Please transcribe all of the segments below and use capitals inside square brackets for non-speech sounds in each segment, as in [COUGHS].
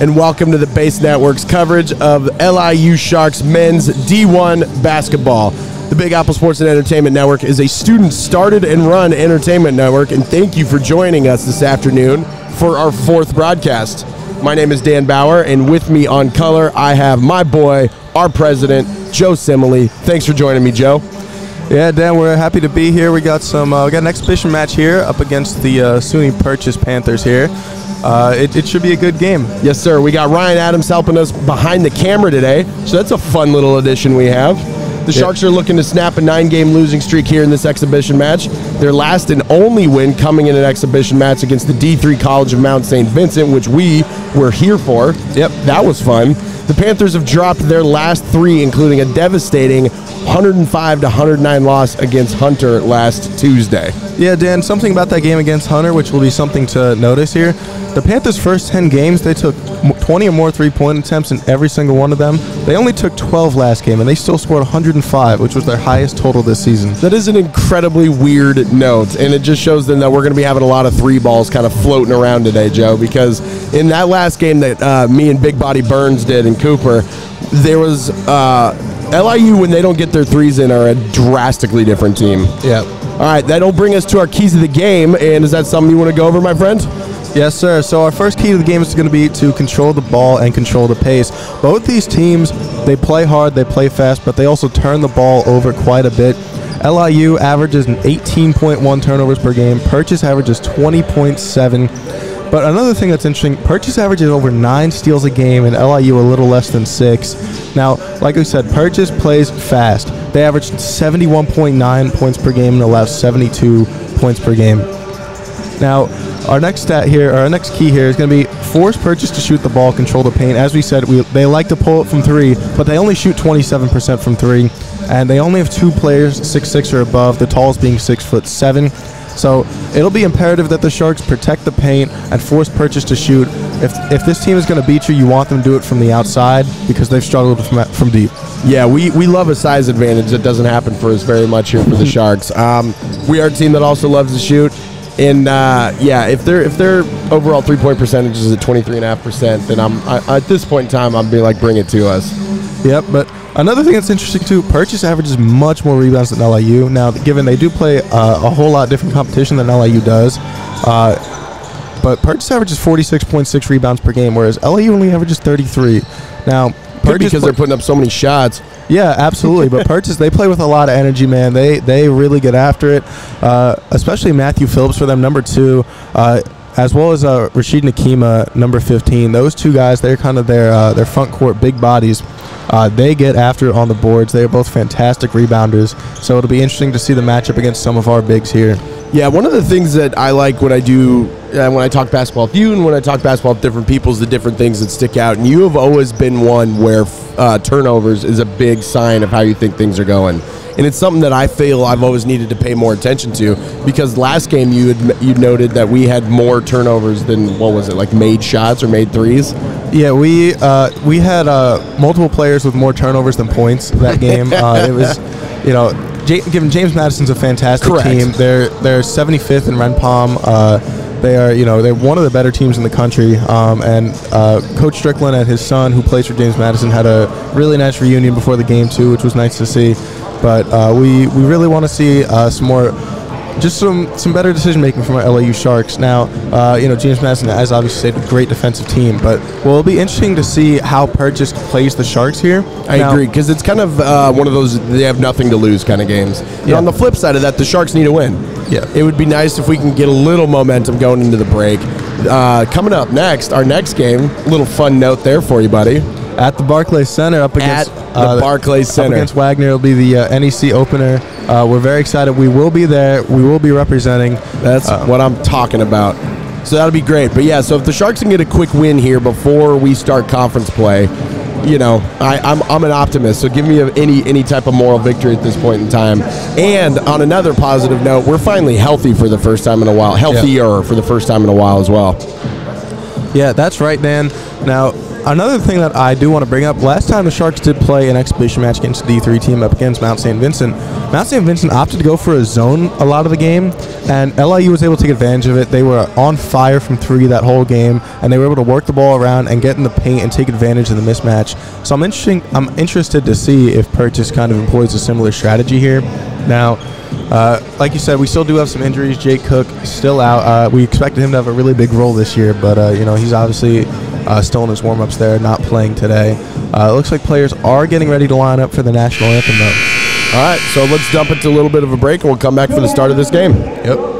and welcome to the Base Network's coverage of LIU Sharks men's D1 basketball. The Big Apple Sports and Entertainment Network is a student started and run entertainment network, and thank you for joining us this afternoon for our fourth broadcast. My name is Dan Bauer, and with me on color, I have my boy, our president, Joe Simile. Thanks for joining me, Joe. Yeah, Dan, we're happy to be here. We got some, uh, we got an exhibition match here up against the uh, SUNY Purchase Panthers here. Uh, it, it should be a good game. Yes, sir. We got Ryan Adams helping us behind the camera today, so that's a fun little addition we have. The Sharks are looking to snap a nine game losing streak here in this exhibition match. Their last and only win coming in an exhibition match against the D3 College of Mount St. Vincent, which we were here for. Yep. That was fun. The Panthers have dropped their last three, including a devastating 105 to 109 loss against Hunter last Tuesday. Yeah, Dan, something about that game against Hunter, which will be something to notice here. The Panthers' first 10 games, they took 20 or more three point attempts in every single one of them. They only took 12 last game, and they still scored 105, which was their highest total this season. That is an incredibly weird note, and it just shows them that we're going to be having a lot of three balls kind of floating around today, Joe, because in that last game that uh, me and Big Body Burns did in Cooper, there was uh, LIU, when they don't get their threes in, are a drastically different team. Yeah. All right, that'll bring us to our keys of the game, and is that something you want to go over, my friend? Yes, sir. So our first key to the game is going to be to control the ball and control the pace. Both these teams, they play hard, they play fast, but they also turn the ball over quite a bit. LIU averages an 18.1 turnovers per game. Purchase averages 20.7. But another thing that's interesting, Purchase averages over nine steals a game, and LIU a little less than six. Now, like I said, Purchase plays fast. They average 71.9 points per game and allow 72 points per game. Now, our next stat here, our next key here is going to be force purchase to shoot the ball, control the paint. As we said, we, they like to pull it from three, but they only shoot 27% from three, and they only have two players, six six or above. The tallest being six foot seven. So it'll be imperative that the Sharks protect the paint and force purchase to shoot. If if this team is going to beat you, you want them to do it from the outside because they've struggled from from deep. Yeah, we, we love a size advantage that doesn't happen for us very much here for the [LAUGHS] Sharks. Um, we are a team that also loves to shoot. And uh, yeah, if their if their overall three point percentage is at twenty three and a half percent, then I'm I, at this point in time I'm being like, bring it to us. Yep, but another thing that's interesting too, Purchase averages much more rebounds than LIU. Now, given they do play uh, a whole lot different competition than LIU does, uh, but Purchase averages 46.6 rebounds per game, whereas LIU only averages 33. Now, be because they're putting up so many shots. Yeah, absolutely. but [LAUGHS] Purchase, they play with a lot of energy, man. They they really get after it. Uh, especially Matthew Phillips for them, number two, uh, as well as uh, Rashid Nakima, number 15. Those two guys, they're kind of their uh, their front court big bodies. Uh, they get after it on the boards. They are both fantastic rebounders. So it'll be interesting to see the matchup against some of our bigs here. Yeah, one of the things that I like when I do uh, when I talk basketball with you and when I talk basketball with different people is the different things that stick out. And you have always been one where uh, turnovers is a big sign of how you think things are going. And it's something that I feel I've always needed to pay more attention to because last game you had, you noted that we had more turnovers than what was it like made shots or made threes. Yeah, we uh, we had uh, multiple players with more turnovers than points that game. [LAUGHS] Uh, it was, you know, J- given James Madison's a fantastic Correct. team. They're they're 75th in KenPom. Uh, they are, you know, they're one of the better teams in the country. Um, and uh, Coach Strickland and his son, who plays for James Madison, had a really nice reunion before the game too, which was nice to see. But uh, we we really want to see uh, some more just some some better decision making from our LIU Sharks. Now, uh, you know, James Madison has obviously said a great defensive team, but well, it'll be interesting to see how Purchase plays the Sharks here. I Now- agree because it's kind of uh, one of those they have nothing to lose kind of games. Yeah. on the flip side of that, the Sharks need a win. Yeah. it would be nice if we can get a little momentum going into the break. Uh, coming up next, our next game, a little fun note there for you, buddy. At the Barclays Center, up against At the Barclays Center. against Wagner, it'll be the uh, NEC opener. Uh, we're very excited. We will be there. We will be representing. That's Uh, what I'm talking about. So that'll be great. But yeah, so if the Sharks can get a quick win here before we start conference play, you know, I, I'm, I'm an optimist. So give me a, any any type of moral victory at this point in time. And on another positive note, we're finally healthy for the first time in a while. Healthier for the first time in a while as well. Yeah, that's right, Dan. Now, another thing that I do want to bring up last time the Sharks did play an exhibition match against the D3 team up against Mount St. Vincent. Mount St. Vincent opted to go for a zone a lot of the game, and LIU was able to take advantage of it. They were on fire from three that whole game, and they were able to work the ball around and get in the paint and take advantage of the mismatch. So I'm interesting. I'm interested to see if Purchase kind of employs a similar strategy here. Now, uh, like you said, we still do have some injuries. Jake Cook still out. Uh, we expected him to have a really big role this year, but uh, you know he's obviously uh, still in his warm-ups there, not playing today. Uh, it looks like players are getting ready to line up for the national anthem, though. All right, so let's dump into a little bit of a break, and we'll come back for the start of this game. Yep.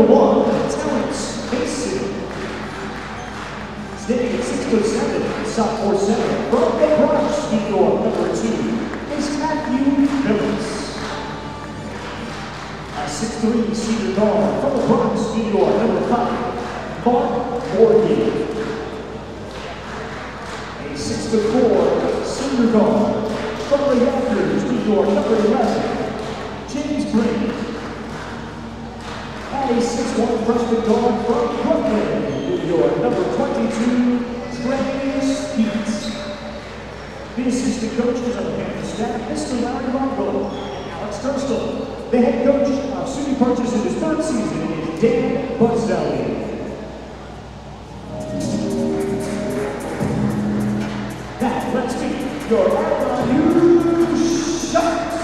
number one, talents Casey. Standing at six foot seven, sophomore center, from the Bronx, New York, number two, is Matthew Phillips. At 6'3", senior guard, from the Bronx, New York, number five, Mark Morgan. A 6'4", senior guard, from the Yonkers, New York, number 11, freshman guard from Brooklyn, York, number 22, Travis Keats. The assistant coaches on the campus staff, Mr. Larry Margot and Alex Thurston. The head coach of SUNY Purchase in his third season is Dan Buzzelli. Now, let's meet your LIU Sharks.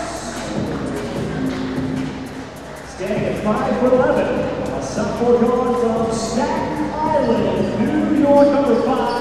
Standing at 5 foot 11, a sophomore guard from Staten Island, New York, number 5,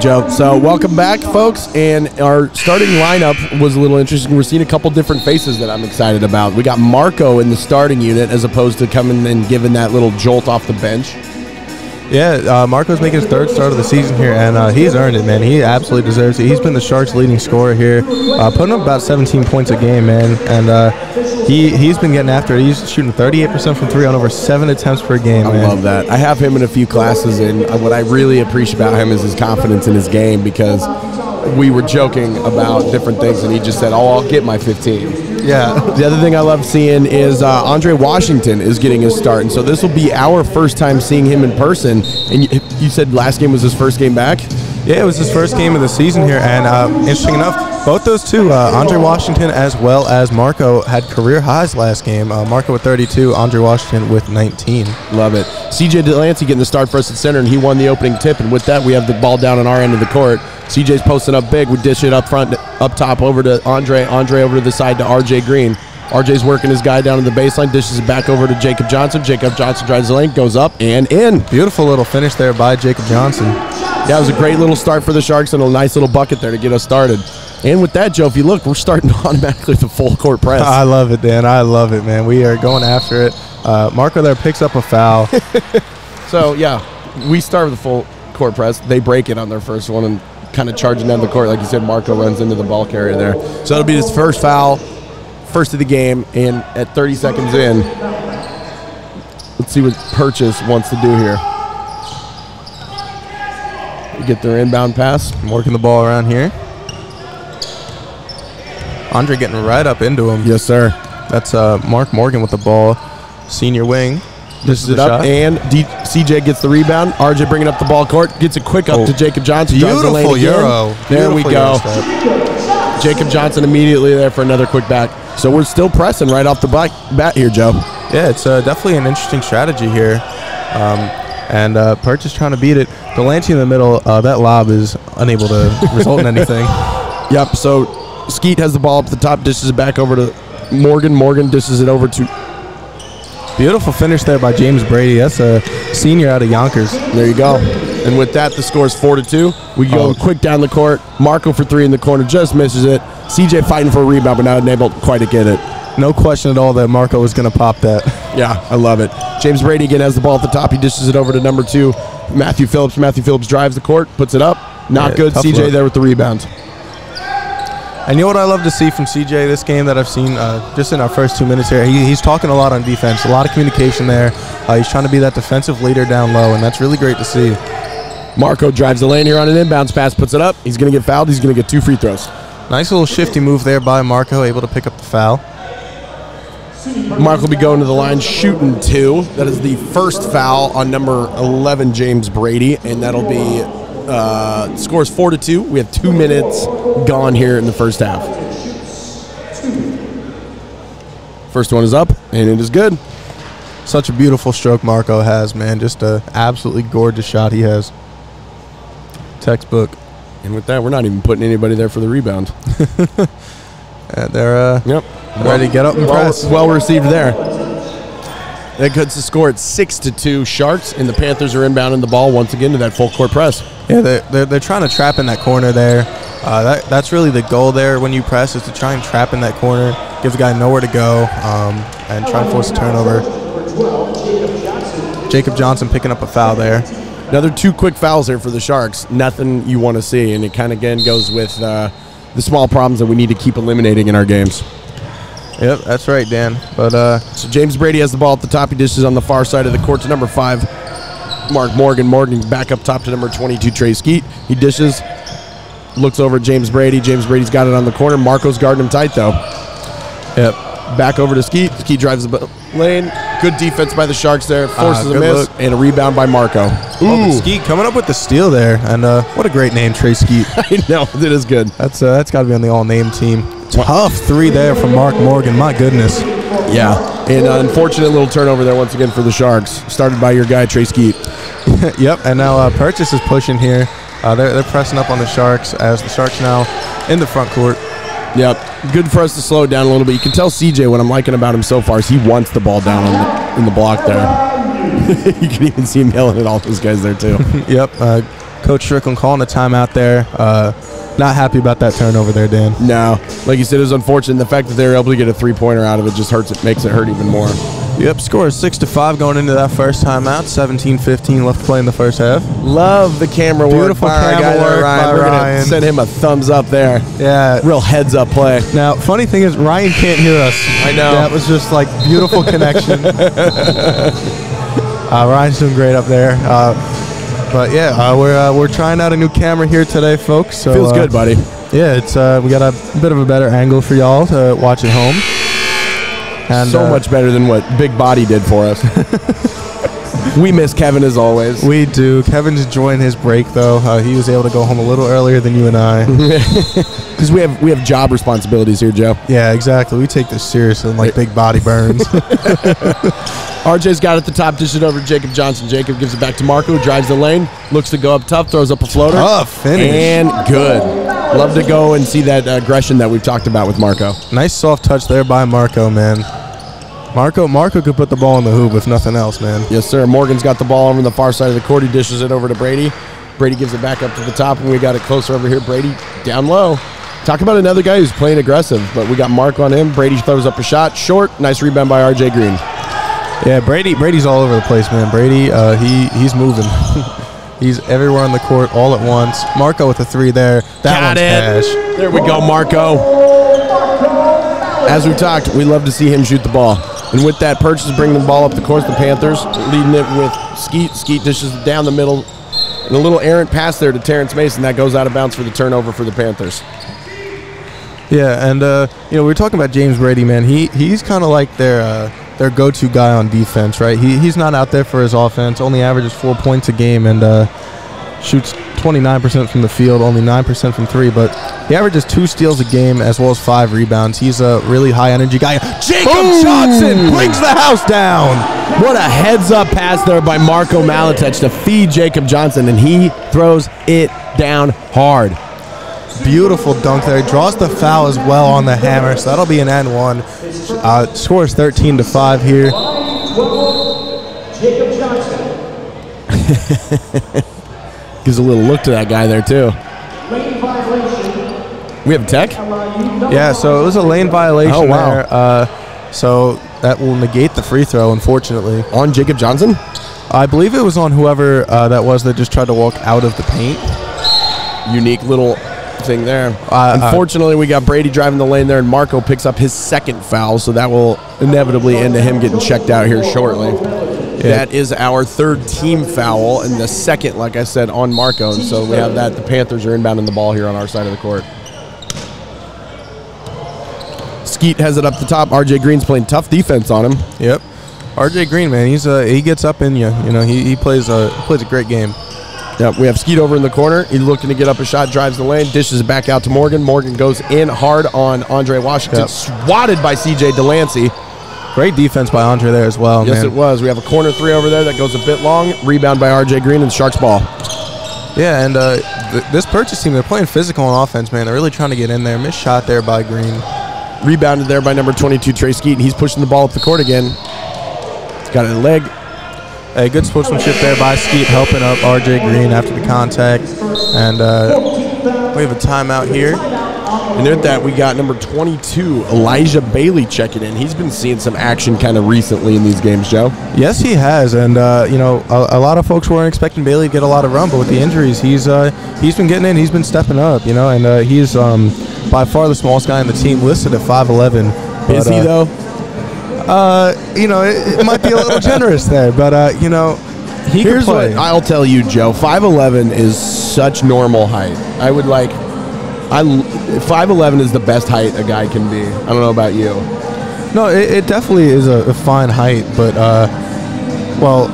Joe. So, welcome back, folks. And our starting lineup was a little interesting. We're seeing a couple different faces that I'm excited about. We got Marco in the starting unit as opposed to coming and giving that little jolt off the bench. Yeah, uh, Marco's making his third start of the season here, and uh, he's earned it, man. He absolutely deserves it. He's been the Sharks' leading scorer here, uh, putting up about 17 points a game, man. And uh, he he's been getting after it. He's shooting 38% from three on over seven attempts per game. I man. love that. I have him in a few classes, and what I really appreciate about him is his confidence in his game because we were joking about different things, and he just said, "Oh, I'll get my 15." Yeah, The other thing I love seeing is uh, Andre Washington is getting his start, and so this will be our first time seeing him in person. And you, you said last game was his first game back. yeah. It was his first game of the season here, and uh, interesting enough, both those two, uh, Andre Washington as well as Marco, had career highs last game. Uh, Marco with 32, Andre Washington with 19. Love it. CJ Delancey getting the start for us at center, and he won the opening tip. And with that, we have the ball down on our end of the court. CJ's posting up big. We dish it up front, up top over to Andre. Andre over to the side to RJ Green. RJ's working his guy down in the baseline, dishes it back over to Jacob Johnson. Jacob Johnson drives the lane, goes up and in. Beautiful little finish there by Jacob Johnson. Yeah, it was a great little start for the Sharks and a nice little bucket there to get us started. And with that, Joe, if you look, we're starting [LAUGHS] automatically with the full court press. I love it, Dan. I love it, man. We are going after it. Uh, Marco there picks up a foul. [LAUGHS] So yeah, we start with the full court press. They break it on their first one and kind of charging down the court, like you said. Marco runs into the ball carrier there, so it'll be his first foul, first of the game. And at 30 seconds in, let's see what Purchase wants to do here. Get their inbound pass. Working the ball around here. Andre getting right up into him. Yes, sir. That's uh, Mark Morgan with the ball. Senior wing. This is it up, shot. and D- CJ gets the rebound. RJ bringing up the ball court, gets it quick up Oh. to Jacob Johnson. drives the Beautiful. Euro. There we go. Jacob Johnson immediately there for another quick back. So we're still pressing right off the back, bat here, Joe. Yeah, it's uh, definitely an interesting strategy here. Um, and uh, is trying to beat it. Delancey in the middle, uh, that lob is unable to [LAUGHS] result in anything. Yep. So Skeet has the ball up the top, dishes it back over to Morgan. Morgan dishes it over to. Beautiful finish there by James Brady. That's a senior out of Yonkers. There you go. And with that, the score is four to two. We go Oh. quick down the court. Marco for three in the corner, just misses it. CJ fighting for a rebound, but not able quite to get it. No question at all that Marco was going to pop that. Yeah, I love it. James Brady again has the ball at the top. He dishes it over to number two, Matthew Phillips. Matthew Phillips drives the court, puts it up. Not Yeah, good. CJ look. there with the rebound. And you know what I love to see from CJ this game that I've seen uh, just in our first two minutes here? He, he's talking a lot on defense, a lot of communication there. Uh, he's trying to be that defensive leader down low, and that's really great to see. Marco drives the lane here on an inbounds pass, puts it up. He's going to get fouled. He's going to get two free throws. Nice little shifty move there by Marco, able to pick up the foul. Mark will be going to the line shooting two. That is the first foul on number 11, James Brady, and that'll be uh, scores four to two. We have two minutes gone here in the first half. First one is up, and it is good. Such a beautiful stroke Marco has, man. Just a absolutely gorgeous shot he has. Textbook. And with that, we're not even putting anybody there for the rebound. [LAUGHS] Uh, they're uh, Yep. ready to get up and well, press. well received there. That cuts the score at six to two. Sharks and the Panthers are inbounding the ball once again to that full court press. Yeah, they're, they're, they're trying to trap in that corner there. Uh, that, that's really the goal there when you press is to try and trap in that corner, give the guy nowhere to go, um, and try and force a turnover. Jacob Johnson picking up a foul there. Another two quick fouls here for the Sharks. Nothing you want to see, and it kind of again goes with uh, the small problems that we need to keep eliminating in our games. Yep, that's right, Dan. But uh, So James Brady has the ball at the top. He dishes on the far side of the court to number five, Mark Morgan. Morgan back up top to number 22, Trey Skeet. He dishes, looks over at James Brady. James Brady's got it on the corner. Marco's guarding him tight though. yep, Back over to Skeet. Skeet drives the lane. Good defense by the Sharks there. Forces a miss look. and a rebound by Marco. Oh, Skeet coming up with the steal there, and uh, what a great name, Trey Skeet. [LAUGHS] I know it is good. That's uh, that's got to be on the all-name team. Tough three there from Mark Morgan. My goodness. Yeah, and an unfortunate little turnover there once again for the Sharks. Started by your guy Trey Skeet. [LAUGHS] yep, and now uh, Purchase is pushing here. Uh, they're, they're pressing up on the Sharks as the Sharks now in the front court. Yep, good for us to slow it down a little bit. You can tell CJ what I'm liking about him so far is he wants the ball down on the, in the block there. [LAUGHS] you can even see him yelling at all those guys there too. [LAUGHS] Yep, uh, Coach Strickland calling a timeout there. Uh, not happy about that turnover there, Dan. No, like you said, it was unfortunate. The fact that they were able to get a three pointer out of it just hurts. It makes it hurt even more. Yep, score is 6 to 5 going into that first timeout. 17 15 left to play in the first half. Love the camera work. Beautiful camera work Ryan. by We're gonna send him a thumbs up there. Yeah. Real heads up play. Now, funny thing is, Ryan can't hear us. I know. That was just like beautiful connection. [LAUGHS] uh, Ryan's doing great up there. Uh, but yeah, uh, we're uh, we're trying out a new camera here today, folks. So, Feels uh, good, buddy. Yeah, it's uh, we got a bit of a better angle for y'all to watch at home. And, so uh, much better than what Big Body did for us. [LAUGHS] we miss Kevin as always. We do. Kevin's enjoying his break though. Uh, he was able to go home a little earlier than you and I. [LAUGHS] Because we have we have job responsibilities here, Joe. yeah, exactly. We take this seriously, like big body burns. [LAUGHS] RJ's got it at the top, dish it over to Jacob Johnson. Jacob gives it back to Marco, drives the lane, looks to go up tough, throws up a floater. Tough finish. And good. Love to go and see that aggression that we've talked about with Marco. nice soft touch there by Marco, man. Marco, Marco could put the ball in the hoop if nothing else, man. Yes, sir. Morgan's got the ball over on the far side of the court. He dishes it over to Brady. Brady gives it back up to the top, and we got it closer over here. Brady down low. Talk about another guy who's playing aggressive, but we got Mark on him. Brady throws up a shot, short. Nice rebound by RJ Green. Yeah, Brady. Brady's all over the place, man. Brady, uh, he he's moving. [LAUGHS] he's everywhere on the court all at once. Marco with a three there. That Got one's it. cash. There we go, Marco. As we talked, we love to see him shoot the ball. And with that purchase, bringing the ball up the course, the Panthers leading it with Skeet. Skeet dishes down the middle. And a little errant pass there to Terrence Mason. That goes out of bounds for the turnover for the Panthers. Yeah, and uh, you know we were talking about James Brady, man. He he's kind of like their uh, their go-to guy on defense, right? He he's not out there for his offense. Only averages four points a game and uh, shoots 29% from the field, only 9% from three. But he averages two steals a game as well as five rebounds. He's a really high energy guy. Jacob Boom! Johnson brings the house down. What a heads up pass there by Marco Malatech to feed Jacob Johnson, and he throws it down hard. Beautiful dunk there. He draws the foul as well on the hammer, so that'll be an N one. Uh, scores 13 to five here. Jacob Johnson. [LAUGHS] Gives a little look to that guy there, too. Lane violation. We have tech? Yeah, so it was a lane violation Oh, wow. there. Uh, so that will negate the free throw, unfortunately. On Jacob Johnson? I believe it was on whoever uh, that was that just tried to walk out of the paint. Unique little thing there. Uh, Unfortunately, we got Brady driving the lane there, and Marco picks up his second foul, so that will inevitably end to him getting checked out here shortly. That is our third team foul, and the second, like I said, on Marco. And so we have that. The Panthers are inbounding the ball here on our side of the court. Skeet has it up the top. RJ Green's playing tough defense on him. Yep. RJ Green, man, he's uh, he gets up in you. You know, he, he plays a plays a great game. Yep, we have Skeet over in the corner. He's looking to get up a shot, drives the lane, dishes it back out to Morgan. Morgan goes in hard on Andre Washington, Yep. swatted by CJ Delancey. Great defense by Andre there as well. Yes, man. it was. We have a corner three over there that goes a bit long. Rebound by RJ Green and Sharks ball. Yeah, and uh, th- this purchase team, they're playing physical on offense, man. They're really trying to get in there. Missed shot there by Green. Rebounded there by number 22, Trey Skeet, and he's pushing the ball up the court again. He's got a leg. Hey, good sportsmanship there by Skeet, helping up RJ Green after the contact. And uh, we have a timeout here. And with that, we got number 22, Elijah Bailey checking in. He's been seeing some action kind of recently in these games, Joe. Yes, he has, and uh, you know, a, a lot of folks weren't expecting Bailey to get a lot of run, but with the injuries, he's uh, he's been getting in, he's been stepping up, you know, and uh, he's um, by far the smallest guy in the team, listed at five eleven. Is he, though? Uh, you know, it, it might be a little [LAUGHS] generous there, but uh, you know, he Here's can play. what I'll tell you, Joe. 5'11 is such normal height. I would like. I 5'11 is the best height a guy can be. I don't know about you. No, it, it definitely is a, a fine height, but uh, well,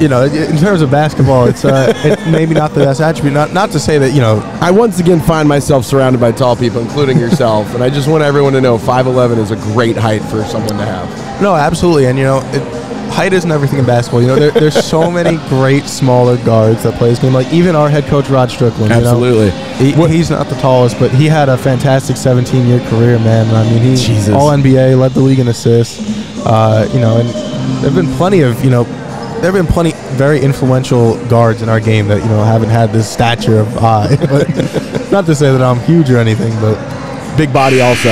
you know, in terms of basketball, it's uh, [LAUGHS] maybe not the best attribute. Not not to say that you know, I once again find myself surrounded by tall people, including [LAUGHS] yourself, and I just want everyone to know 5'11 is a great height for someone to have. no, absolutely, and you know, it, height isn't everything in basketball. You know, there, there's so [LAUGHS] many great smaller guards that play this game. Like even our head coach Rod Strickland. you know, Absolutely. he, he's not the tallest, but he had a fantastic 17 year career, man. I mean, he's Jesus. all NBA, led the league in assists. Uh, you know, and there've been plenty of you know there have been plenty very influential guards in our game that you know haven't had this stature of [LAUGHS] but not to say that I'm huge or anything, but Big body also.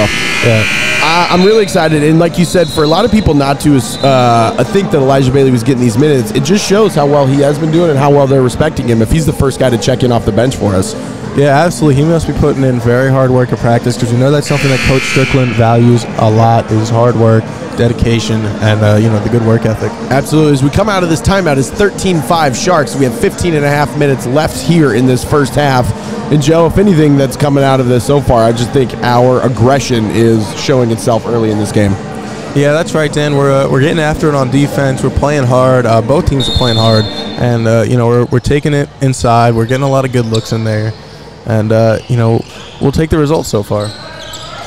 yeah. I, I'm really excited, and like you said, for a lot of people not to uh, think that Elijah Bailey was getting these minutes, it just shows how well he has been doing and how well they're respecting him. If he's the first guy to check in off the bench for us, Yeah, absolutely. He must be putting in very hard work at practice because we know that's something that Coach Strickland values a lot is hard work, dedication, and uh, you know the good work ethic. absolutely. As we come out of this timeout, it's 13-5 Sharks. We have 15 and a half minutes left here in this first half. And Joe, if anything that's coming out of this so far, I just think our aggression is showing itself early in this game. Yeah, that's right, Dan. We're uh, we're getting after it on defense. We're playing hard. Uh, both teams are playing hard, and uh, you know we're we're taking it inside. We're getting a lot of good looks in there, and uh, you know we'll take the results so far.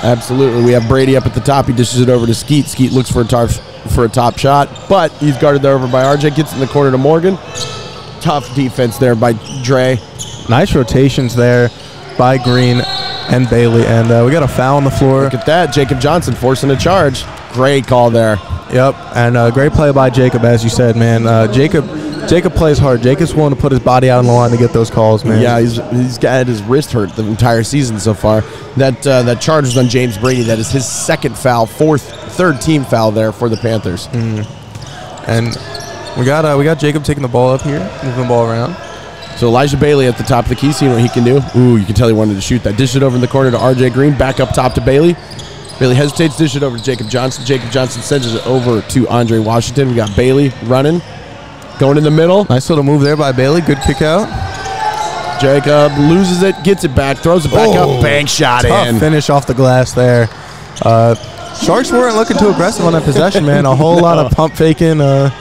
Absolutely. We have Brady up at the top. He dishes it over to Skeet. Skeet looks for a top for a top shot, but he's guarded there over by RJ. Gets in the corner to Morgan. Tough defense there by Dre. Nice rotations there by Green and Bailey, and uh, we got a foul on the floor. Look at that. Jacob Johnson forcing a charge. Great call there. Yep, and uh, great play by Jacob, as you said, man. Uh, Jacob, Jacob plays hard. Jacob's willing to put his body out on the line to get those calls, man. Yeah, he's he's got his wrist hurt the entire season so far. That uh, that charge was on James Brady. That is his second foul, fourth, third team foul there for the Panthers. and we got uh, we got Jacob taking the ball up here, moving the ball around. So Elijah Bailey at the top of the key, seeing what he can do. Ooh, you can tell he wanted to shoot that. Dish it over in the corner to RJ Green. Back up top to Bailey. Bailey hesitates, dish it over to Jacob Johnson. Jacob Johnson sends it over to Andre Washington. We got Bailey running, going in the middle. Nice little move there by Bailey. Good kick out. Jacob loses it, gets it back, throws it back Oh, up, bank shot Tough in. finish off the glass there. Uh, Sharks weren't looking too aggressive on that possession, man. A whole lot of pump faking, uh,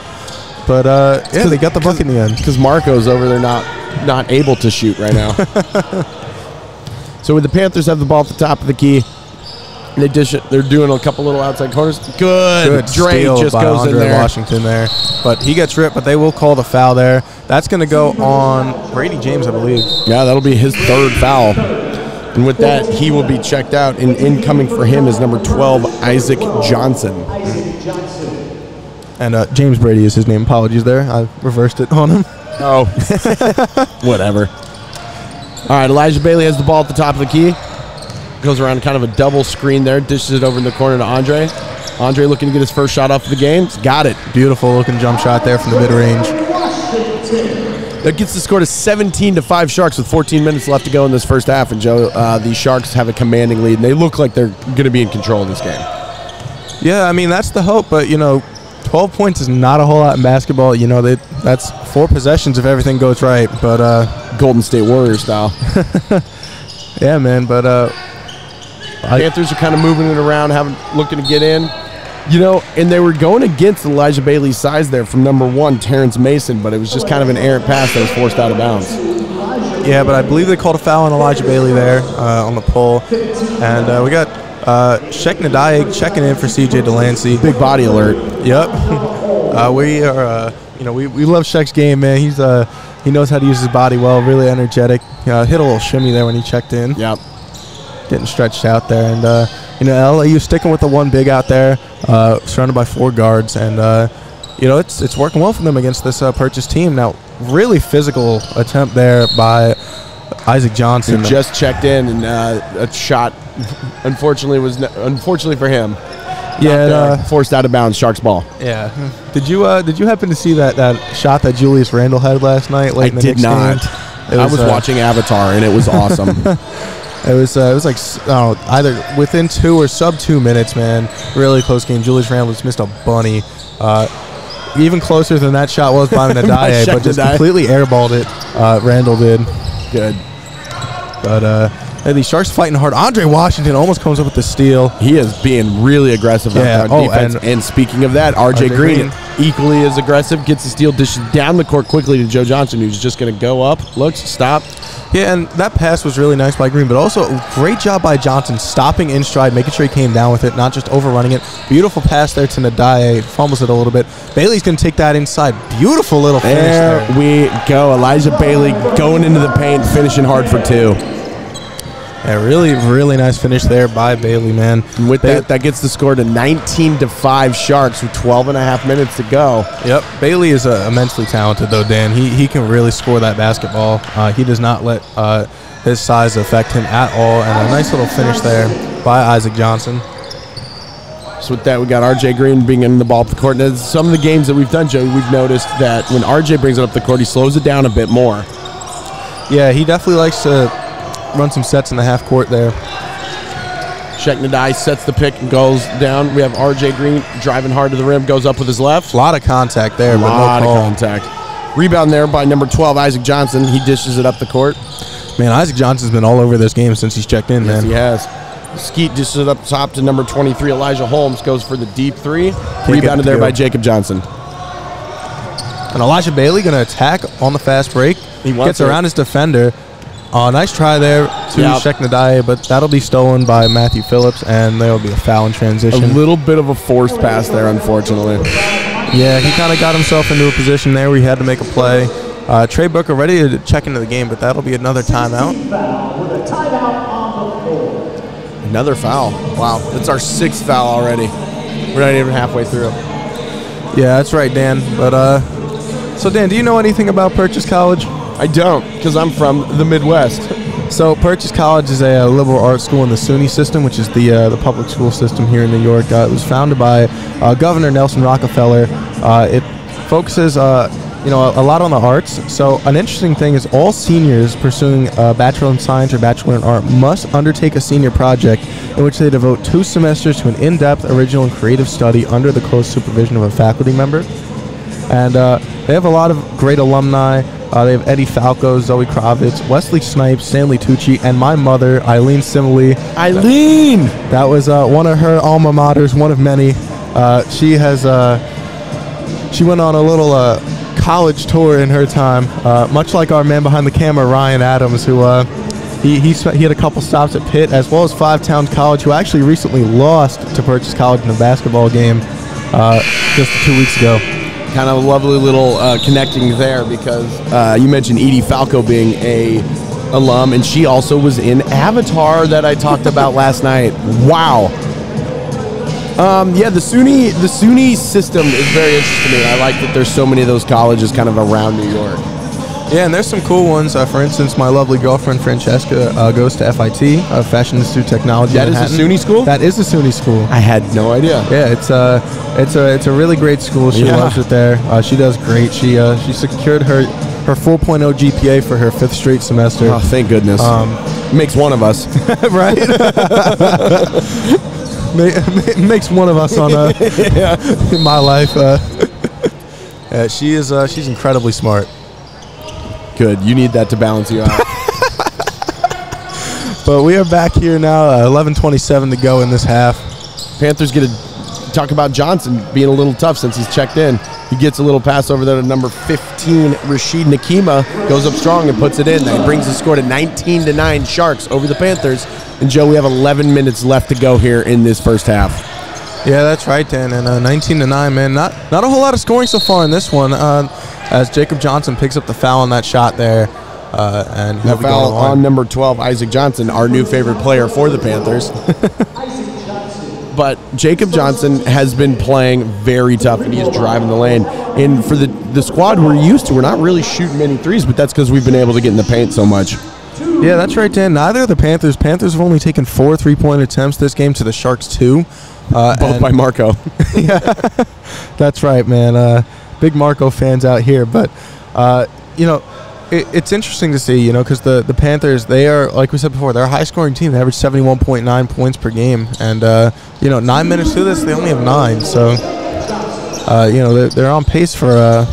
but uh, yeah, they got the bucket in the end. because Marco's over there not not able to shoot right now. [LAUGHS] so with the Panthers have the ball at the top of the key, they dish it. They're doing a couple little outside corners. Good. Good Dre steal just by goes Andre in there. Washington there, but he gets ripped. But they will call the foul there. That's going to go on Brady James, I believe. Yeah, that'll be his third foul. And with that, he will be checked out. And incoming for him is number 12, Isaac Johnson. And uh, James Brady is his name. Apologies there. I reversed it on him. Oh, [LAUGHS] whatever. All right, Elijah Bailey has the ball at the top of the key. Goes around kind of a double screen there, dishes it over in the corner to Andre. Andre looking to get his first shot off of the game. Got it. Beautiful looking jump shot there from the mid range. That gets the score to 17 to 5 Sharks with 14 minutes left to go in this first half. And Joe, uh, the Sharks have a commanding lead, and they look like they're going to be in control of this game. Yeah, I mean that's the hope, but you know, 12 points is not a whole lot in basketball. You know, they, that's four possessions if everything goes right. But uh, Golden State Warriors style. [LAUGHS] yeah, man. But uh, Panthers are kind of moving it around, having looking to get in. You know, and they were going against Elijah Bailey's size there from number one, Terrence Mason, but it was just kind of an errant pass that was forced out of bounds. yeah, but I believe they called a foul on Elijah Bailey there uh, on the pull, and uh, we got uh, Shek Nadaye checking in for CJ Delancey. Big body alert. Yep. [LAUGHS] uh, we are, uh, you know, we, we love Shek's game, man. He's uh, he knows how to use his body well. Really energetic. Uh, hit a little shimmy there when he checked in. Yep. getting stretched out there. And, uh, you know, LIU sticking with the one big out there, uh, surrounded by four guards. And, uh, you know, it's it's working well for them against this uh, purchase team. Now, really physical attempt there by Isaac Johnson. Who just checked in and uh, a shot, unfortunately was n- unfortunately for him. yeah, knocked, uh, uh, forced out of bounds. Sharks ball. yeah. Did you uh, did you happen to see that, that shot that Julius Randle had last night? Late I in the did not. It I was uh, watching Avatar and it was awesome. [LAUGHS] It was uh, it was like oh, either within two or sub two minutes, man. Really close game. Julius Randle just missed a bunny. Uh, even closer than that shot was by [LAUGHS] Nadaye, but just completely airballed it. Uh, Randle did, Good. but hey, the Sharks fighting hard. Andre Washington almost comes up with the steal. He is being really aggressive Yeah. on Oh, defense. and- And, speaking of that, RJ, RJ Green, Green. equally as aggressive, gets the steal, dishes down the court quickly to Joe Johnson, who's just going to go up, looks, stop. Yeah, and that pass was really nice by Green, but also great job by Johnson stopping in stride, making sure he came down with it, not just overrunning it. Beautiful pass there to Nadaye, fumbles it a little bit. Bailey's gonna take that inside. Beautiful little finish There there. we go. Elijah Bailey going into the paint, finishing hard for two. Yeah, really, really nice finish there by Bailey, man. And with They- that, that gets the score to 19 to 5 Sharks with 12 and a half minutes to go. Yep, Bailey is uh, immensely talented though. Dan, he he can really score that basketball. Uh, he does not let uh, his size affect him at all, and a nice little finish there by Isaac Johnson. So with that, we got RJ Green bringing the ball up the court. And some of the games that we've done, Joey, we've noticed that when RJ brings it up the court, he slows it down a bit more. Yeah, he definitely likes to run some sets in the half court there. Sheck Nadai sets the pick and goes down. We have RJ Green driving hard to the rim, goes up with his left. A lot of contact there, A but lot no of contact. Rebound there by number 12, Isaac Johnson. He dishes it up the court. Man, Isaac Johnson's been all over this game since he's checked in, Yes, man. he has. Skeet dishes it up top to number 23, Elijah Holmes. Goes for the deep three. get Rebounded there by. Jacob Johnson. And Elijah Bailey going to attack on the fast break. He wants Gets it. around his defender. Uh, nice try there to Yeah. Sheck Nadaye, but that'll be stolen by Matthew Phillips, and there'll be a foul in transition. A little bit of a forced pass there, unfortunately. Yeah, he kind of got himself into a position there where he had to make a play. Uh, Trey Booker ready to check into the game, but that'll be another timeout. Foul with a timeout on the floor. Another foul. Wow, that's our sixth foul already. We're not even halfway through. Yeah, that's right, Dan. But uh, so Dan, do you know anything about Purchase College? I don't, because I'm from the Midwest. So Purchase College is a, uh liberal arts school in the SUNY system, which is the uh, the public school system here in New York. Uh, it was founded by uh, Governor Nelson Rockefeller. Uh, it focuses, you know, a, a lot on the arts. So an interesting thing is all seniors pursuing a bachelor in science or bachelor in art must undertake a senior project in which they devote two semesters to an in-depth, original, and creative study under the close supervision of a faculty member. And they have a lot of great alumni. Uh, they have Edie Falco, Zoe Kravitz, Wesley Snipes, Stanley Tucci, and my mother, Eileen Simile. Eileen! That was uh, one of her alma maters, one of many. Uh, she has uh, she went on a little uh, college tour in her time, uh, much like our man behind the camera, Ryan Adams, who uh, he he, spent, he had a couple stops at Pitt as well as Five Towns College, who actually recently lost to Purchase College in a basketball game uh, just two weeks ago. Kind of a lovely little uh, connecting there because uh, you mentioned Edie Falco being a alum, and she also was in Avatar that I talked about last night. Wow. Um, yeah, the SUNY the SUNY system is very interesting to me. I like that there's so many of those colleges kind of around New York. Yeah, and there's some cool ones. Uh, for instance, my lovely girlfriend Francesca uh, goes to FIT, uh, Fashion Institute Technology. That in is a SUNY school? That is a SUNY school. I had no idea. Yeah, it's a it's a it's a really great school. She Yeah. loves it there. Uh, she does great. She uh, she secured her her 4.0 GPA for her fifth straight semester. Oh, thank goodness. Um, Makes one of us. [LAUGHS] [LAUGHS] right? Ma- ma- makes one of us on uh, [LAUGHS] in my life. Uh, yeah, she is uh, she's incredibly smart. Good. You need that to balance you out. [LAUGHS] But we are back here now. Uh, 11:27 to go in this half. Panthers get to talk about Johnson being a little tough since he's checked in. He gets a little pass over there to number 15, Rashid Nakima, goes up strong and puts it in. That brings the score to 19 to 9 Sharks over the Panthers. And Joe, we have 11 minutes left to go here in this first half. Yeah, that's right, Dan. And uh, 19 to nine, man. Not not a whole lot of scoring so far in this one. Uh, as Jacob Johnson picks up the foul on that shot there, uh, and The foul on number 12, Isaac Johnson, our new favorite player for the Panthers. [LAUGHS] but Jacob Johnson has been playing very tough, and he is driving the lane. And for the, the squad we're used to, we're not really shooting many threes, but that's because we've been able to get in the paint so much. Yeah, that's right, Dan. Neither of the Panthers. Panthers have only taken four three-point attempts this game to the Sharks two. Uh, Both by Marco. [LAUGHS] yeah, [LAUGHS] That's right, man. Uh, big Marco fans out here, but uh, you know, it, it's interesting to see, you know, because the the Panthers they are like we said before, they're a high-scoring team. They average seventy-one point nine points per game, and uh, you know, nine minutes through this, they only have nine. So, uh, you know, they're, they're on pace for. Uh,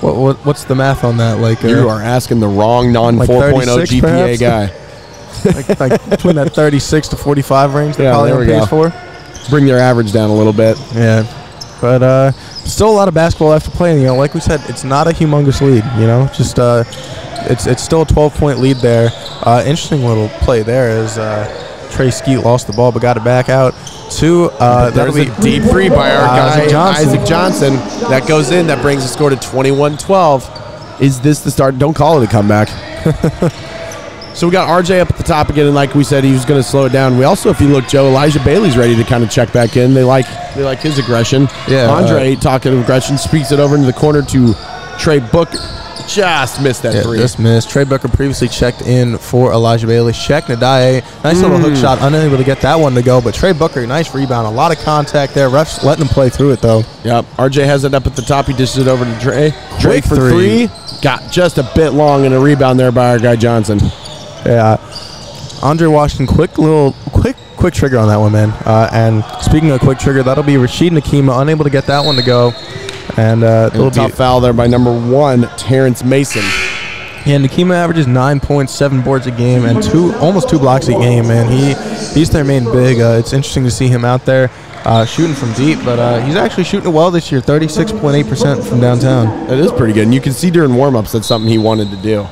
what, what what's the math on that? Like uh, You are asking the wrong non Like 4.0 36 GPA perhaps? guy. [LAUGHS] like, like between that thirty-six to forty-five range. They're Yeah, probably there on we pace go. for. Bring their average down a little bit. Yeah. But uh, still a lot of basketball left to play. And, you know, like we said, it's not a humongous lead. You know, just uh, it's it's still a 12 point lead there. Uh, interesting little play there is uh, Trey Skeet lost the ball but got it back out to uh, There's a deep three by our Isaac guy, Johnson. Isaac Johnson. That goes in. That brings the score to 21 12. Is this the start? Don't call it a comeback. [LAUGHS] So we got RJ up at the top again, and like we said, he was going to slow it down. We also, if you look, Joe Elijah Bailey's ready to kind of check back in. They like they like his aggression. Yeah, Andre talking of aggression speaks it over into the corner to Trey Booker. Just missed that Yeah, three. just missed. Trey Booker previously checked in for Elijah Bailey. Check Nadaye. Nice little Mm. hook shot. Unable to get that one to go. But Trey Booker, nice rebound. A lot of contact there. Refs letting him play through it, though. Yep. RJ has it up at the top. He dishes it over to Trey. Trey for three. three. Got just a bit long and a rebound there by our guy Johnson. Yeah. Andre Washington, quick little, quick, quick trigger on that one, man. Uh, and speaking of quick trigger, that'll be Rashid Nakima, unable to get that one to go. And uh, And it'll top foul there by number one, Terrence Mason. yeah, Nakima averages 9.7 boards a game and two, almost two blocks a game, man. He he's their main big. Uh, it's interesting to see him out there uh, shooting from deep, but uh, he's actually shooting it well this year, 36.8% from downtown. That is pretty good. And you can see during warm-ups that's something he wanted to do.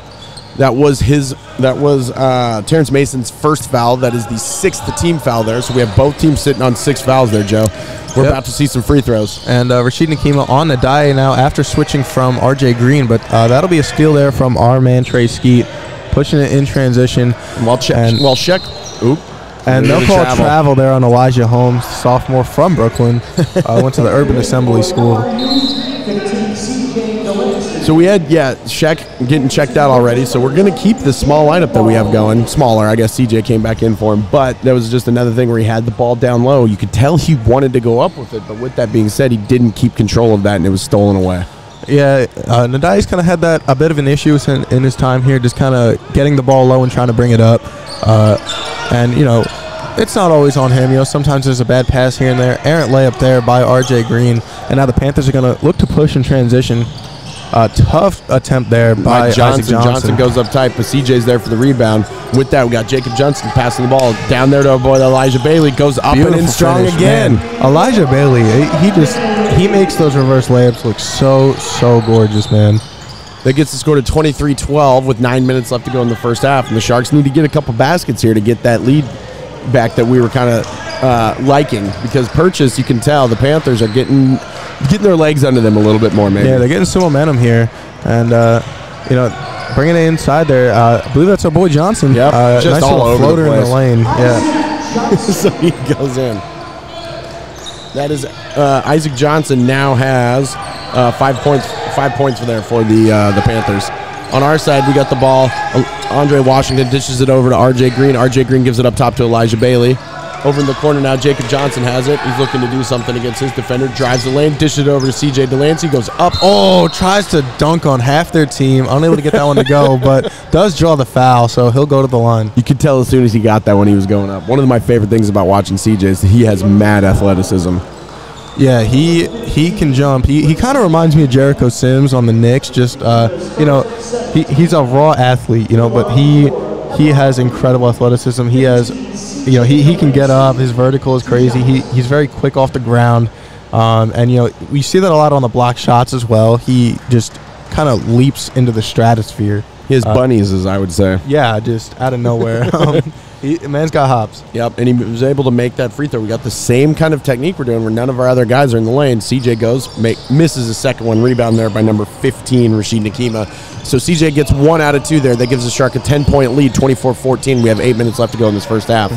That was his. That was uh, Terrence Mason's first foul. That is the sixth team foul there. So we have both teams sitting on six fouls there, Joe. We're Yep. about to see some free throws. And uh, Rashid Nakima on the die now after switching from RJ Green, but uh, that'll be a steal there from our man Trey Skeet, pushing it in transition. And while check, And- while check, oop, And they'll call travel. travel. there on Elijah Holmes, sophomore from Brooklyn. [LAUGHS] uh, went to the Urban Assembly School. 15, CJ Gillespie. So we had yeah, Sheck getting checked out already. So we're gonna keep the small lineup that we have going. Smaller, I guess. CJ came back in for him, but that was just another thing where he had the ball down low. You could tell he wanted to go up with it, but with that being said, he didn't keep control of that, and it was stolen away. Yeah, uh, Ndaye's kind of had that a bit of an issue in, in his time here, just kind of getting the ball low and trying to bring it up. Uh, and you know, it's not always on him. You know, sometimes there's a bad pass here and there. Errant layup there by R.J. Green, and now the Panthers are going to look to push in transition. Uh, tough attempt there by Mike Johnson. Johnson. Johnson goes up tight, but CJ's there for the rebound. With that, we got Jacob Johnson passing the ball down there to our boy Elijah Bailey. Goes up and in strong finish, again. man. Elijah Bailey, he just he makes those reverse layups look so so gorgeous, man. That gets the score to 23-12 with nine minutes left to go in the first half. And the Sharks need to get a couple baskets here to get that lead back that we were kind of uh, liking. Because Purchase, you can tell, the Panthers are getting getting their legs under them a little bit more, maybe. Yeah, they're getting some momentum here, and uh, you know, bringing it inside there. Uh, I believe that's our boy Johnson. Yep, uh, just nice all over the floater in the lane. [LAUGHS] Yeah, so he goes in. That is uh, Isaac Johnson now has uh, five points. Five points for there for the uh, the Panthers. On our side, we got the ball. Andre Washington dishes it over to R.J. Green. R.J. Green gives it up top to Elijah Bailey. Over in the corner now, Jacob Johnson has it. He's looking to do something against his defender. Drives the lane, dishes it over to C.J. Delancey. Goes up. Oh, tries to dunk on half their team. Unable to get that one to go, [LAUGHS] but does draw the foul, so he'll go to the line. You could tell as soon as he got that when he was going up. One of my favorite things about watching CJ is that he has mad athleticism. Yeah, he he can jump. He, he kind of reminds me of Jericho Sims on the Knicks. Just uh, you know, he, he's a raw athlete, you know, but he he has incredible athleticism. He has, you know, he, he can get up. His vertical is crazy. He he's very quick off the ground, um, and you know we see that a lot on the block shots as well. He just kind of leaps into the stratosphere. He has Uh, bunnies, as I would say. Yeah, just out of nowhere. [LAUGHS] um, he, man's got hops. Yep, and he was able to make that free throw. We got the same kind of technique we're doing where none of our other guys are in the lane. CJ goes, make, misses his second one, rebound there by number 15, Rashid Nakima. So CJ gets one out of two there. That gives the Shark a 10 point lead, 24 14. We have eight minutes left to go in this first half.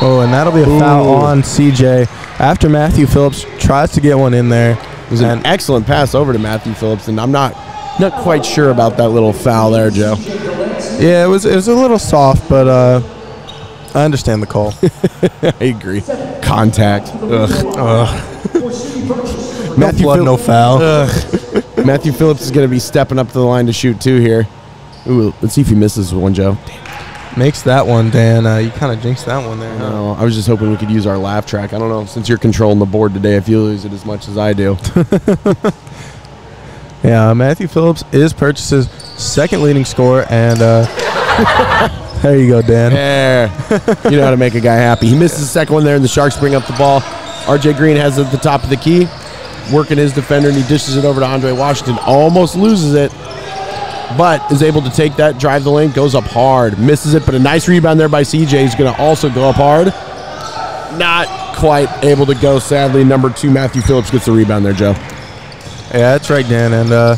Oh, and that'll be a foul on CJ after Matthew Phillips tries to get one in there. It was an excellent pass over to Matthew Phillips, and I'm not not quite sure about that little foul there, Joe. Yeah, it was it was a little soft, but uh, I understand the call. [LAUGHS] I agree. Contact. Ugh. [LAUGHS] no Matthew blood, Phil- no foul. [LAUGHS] Matthew Phillips is going to be stepping up to the line to shoot two here. Ooh, let's see if he misses one, Joe. Makes that one, Dan. Uh, you kind of jinxed that one there. huh? No, I was just hoping we could use our laugh track. I don't know. Since you're controlling the board today, if you use it as much as I do. [LAUGHS] Yeah, Matthew Phillips is Purchase's second leading scorer, and uh, [LAUGHS] there you go, Dan. There. you know how to make a guy happy. He misses the second one there, and the Sharks bring up the ball. RJ Green has it at the top of the key, working his defender, and he dishes it over to Andre Washington. Almost loses it, but is able to take that, drive the lane, goes up hard, misses it, but a nice rebound there by CJ. He's going to also go up hard. Not quite able to go, sadly. Number two, Matthew Phillips gets the rebound there, Joe. Yeah, that's right, Dan. And uh,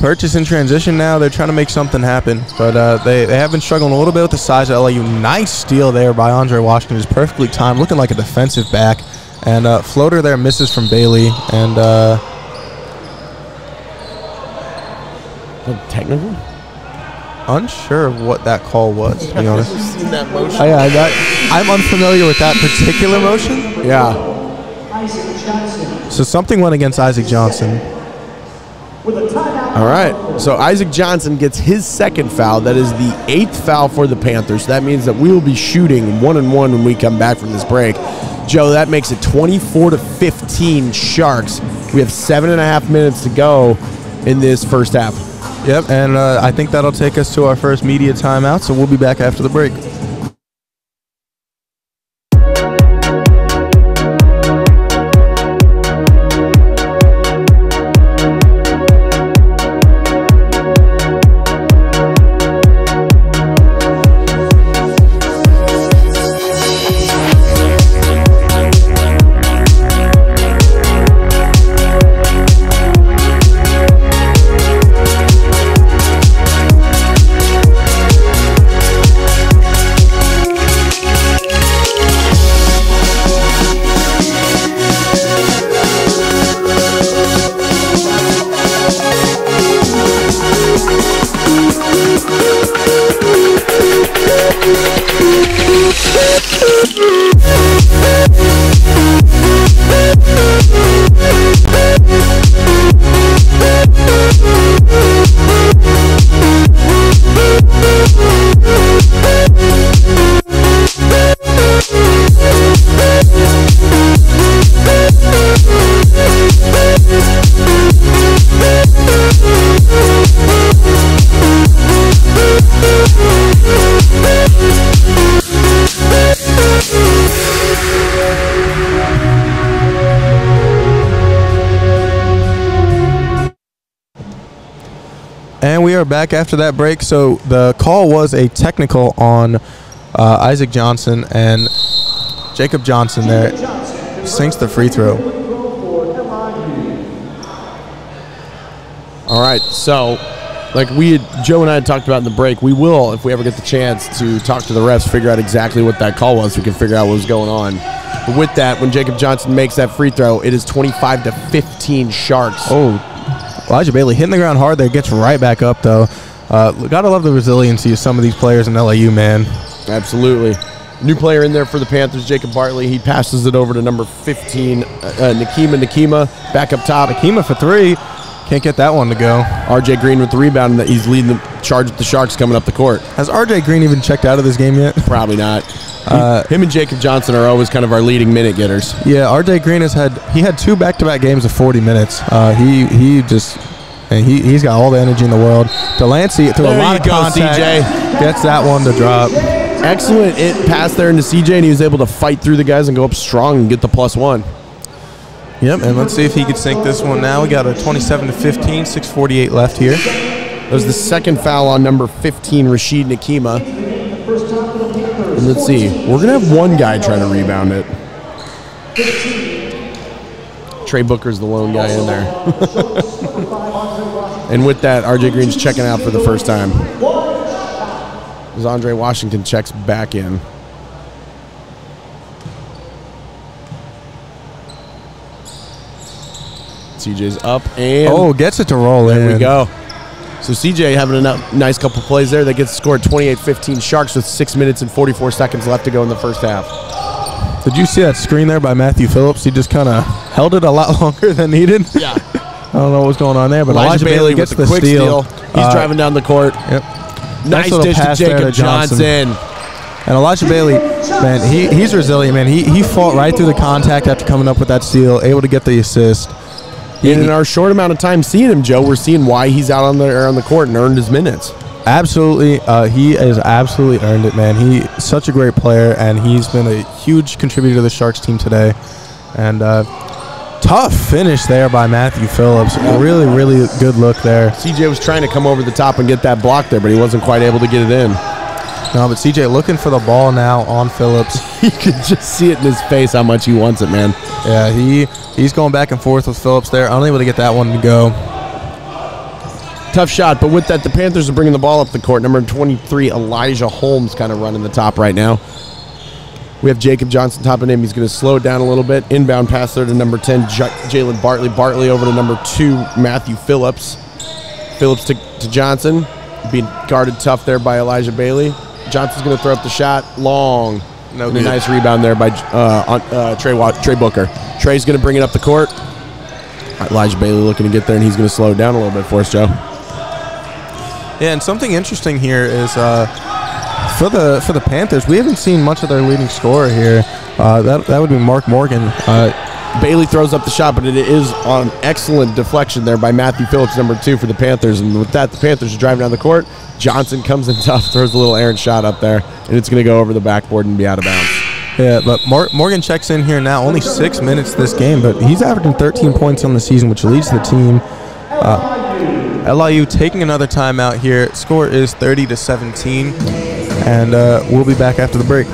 purchase in transition now. They're trying to make something happen, but uh, they, they have been struggling a little bit with the size of LIU. Nice steal there by Andre Washington, just perfectly timed, looking like a defensive back. And uh, floater there misses from Bailey, and uh, Technical? unsure of what that call was. To be honest, seen that motion? I, I, that, I'm unfamiliar with that particular motion. Yeah. So something went against Isaac Johnson. with a timeout. All right. So Isaac Johnson gets his second foul. That is the eighth foul for the Panthers. That means that we will be shooting one and one when we come back from this break. Joe, that makes it 24 to 15 Sharks. We have seven and a half minutes to go in this first half. Yep, and uh, I think that'll take us to our first media timeout. So we'll be back after the break. Are back after that break. So the call was a technical on uh, Isaac Johnson and Jacob Johnson there sinks the free throw. All right. So, like we had, Joe and I had talked about in the break, we will, if we ever get the chance to talk to the refs, figure out exactly what that call was. We can figure out what was going on. But with that, when Jacob Johnson makes that free throw, it is 25 to 15 Sharks. Oh, Elijah Bailey hitting the ground hard there, gets right back up though. Uh, gotta love the resiliency of some of these players in LIU, man. Absolutely. New player in there for the Panthers, Jacob Bartley. He passes it over to number 15, uh, uh, Nakima Nakima, back up top. Kima for three, can't get that one to go. RJ Green with the rebound, and that he's leading the charge with the Sharks coming up the court. Has RJ Green even checked out of this game yet? Probably not. Uh, Him and Jacob Johnson are always kind of our leading minute getters. Yeah, RJ Green has had he had two back-to-back games of 40 minutes. Uh, he he just and he he's got all the energy in the world. Delancey through There a lot of go, contact, CJ. gets that one to drop. Excellent it pass there into CJ, and he was able to fight through the guys and go up strong and get the plus one. Yep, and let's see if he could sink this one now. We got a 27 to 15, 6:48 left here. That was the second foul on number 15, Rashid Nakima. Let's see, we're going to have one guy trying to rebound it. Trey Booker's the lone guy in there. [LAUGHS] and with that, RJ Green's checking out for the first time. As Andre Washington checks back in. CJ's up and Oh, gets it to roll in. there we go. So CJ having a nice couple plays there. that gets scored 28-15 Sharks with 6 minutes and 44 seconds left to go in the first half. Did you see that screen there by Matthew Phillips? He just kind of held it a lot [LAUGHS] longer than needed. Yeah. [LAUGHS] I don't know what was going on there, but Elijah, Bailey gets with the the quick steal. steal. He's Uh, driving down the court. Yep. Nice little dish to Jacob Johnson. Johnson. And Elijah Bailey, man, he, he's resilient, man. He he fought right through the contact after coming up with that steal, able to get the assist. And in our short amount of time seeing him, Joe, we're seeing why he's out on the on the court and earned his minutes. Absolutely, uh, he has absolutely earned it, man. He's such a great player, and he's been a huge contributor to the Sharks team today. And uh, tough finish there by Matthew Phillips. Really, really good look there. CJ was trying to come over the top and get that block there, but he wasn't quite able to get it in. No, but CJ looking for the ball now on Phillips. [LAUGHS] You can just see it in his face how much he wants it, man. Yeah, he he's going back and forth with Phillips there, unable to get that one to go. Tough shot, but with that, the Panthers are bringing the ball up the court. Number 23, Elijah Holmes, kind of running the top right now. We have Jacob Johnson topping him. He's going to slow it down a little bit. Inbound pass there to number 10, J- Jalen Bartley. Bartley over to number two, Matthew Phillips. Phillips to, to Johnson. Being guarded tough there by Elijah Bailey. Johnson's going to throw up the shot. Long. No good. nice rebound there by uh, on- uh, Trey, Trey Booker. Trey's going to bring it up the court. Elijah Bailey looking to get there, and he's going to slow it down a little bit for us, Joe. Yeah, and something interesting here is uh, for the for the Panthers, we haven't seen much of their leading scorer here. Uh, that that would be Mark Morgan. Uh, Bailey throws up the shot, but it is on excellent deflection there by Matthew Phillips, number two for the Panthers. And with that, the Panthers are driving down the court. Johnson comes in [LAUGHS] tough, throws a little errant shot up there, and it's going to go over the backboard and be out of bounds. yeah, but Morgan checks in here now. Only six minutes this game, but he's averaging 13 points on the season, which leads the team. Uh, LIU taking another timeout here. Score is 30 to 17, and uh, we'll be back after the break.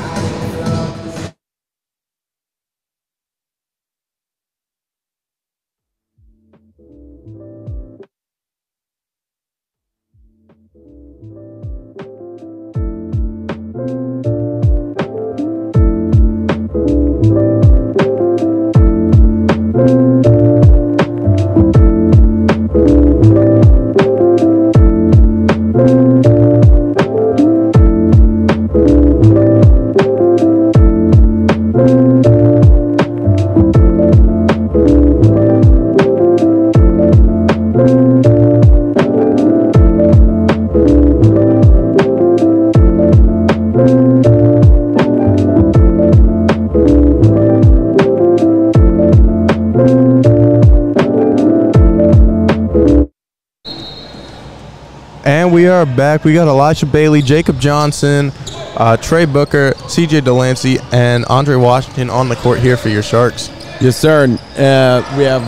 Back. We got Elijah Bailey, Jacob Johnson, uh, Trey Booker, CJ Delancey, and Andre Washington on the court here for your Sharks. Yes, sir. And, uh, we have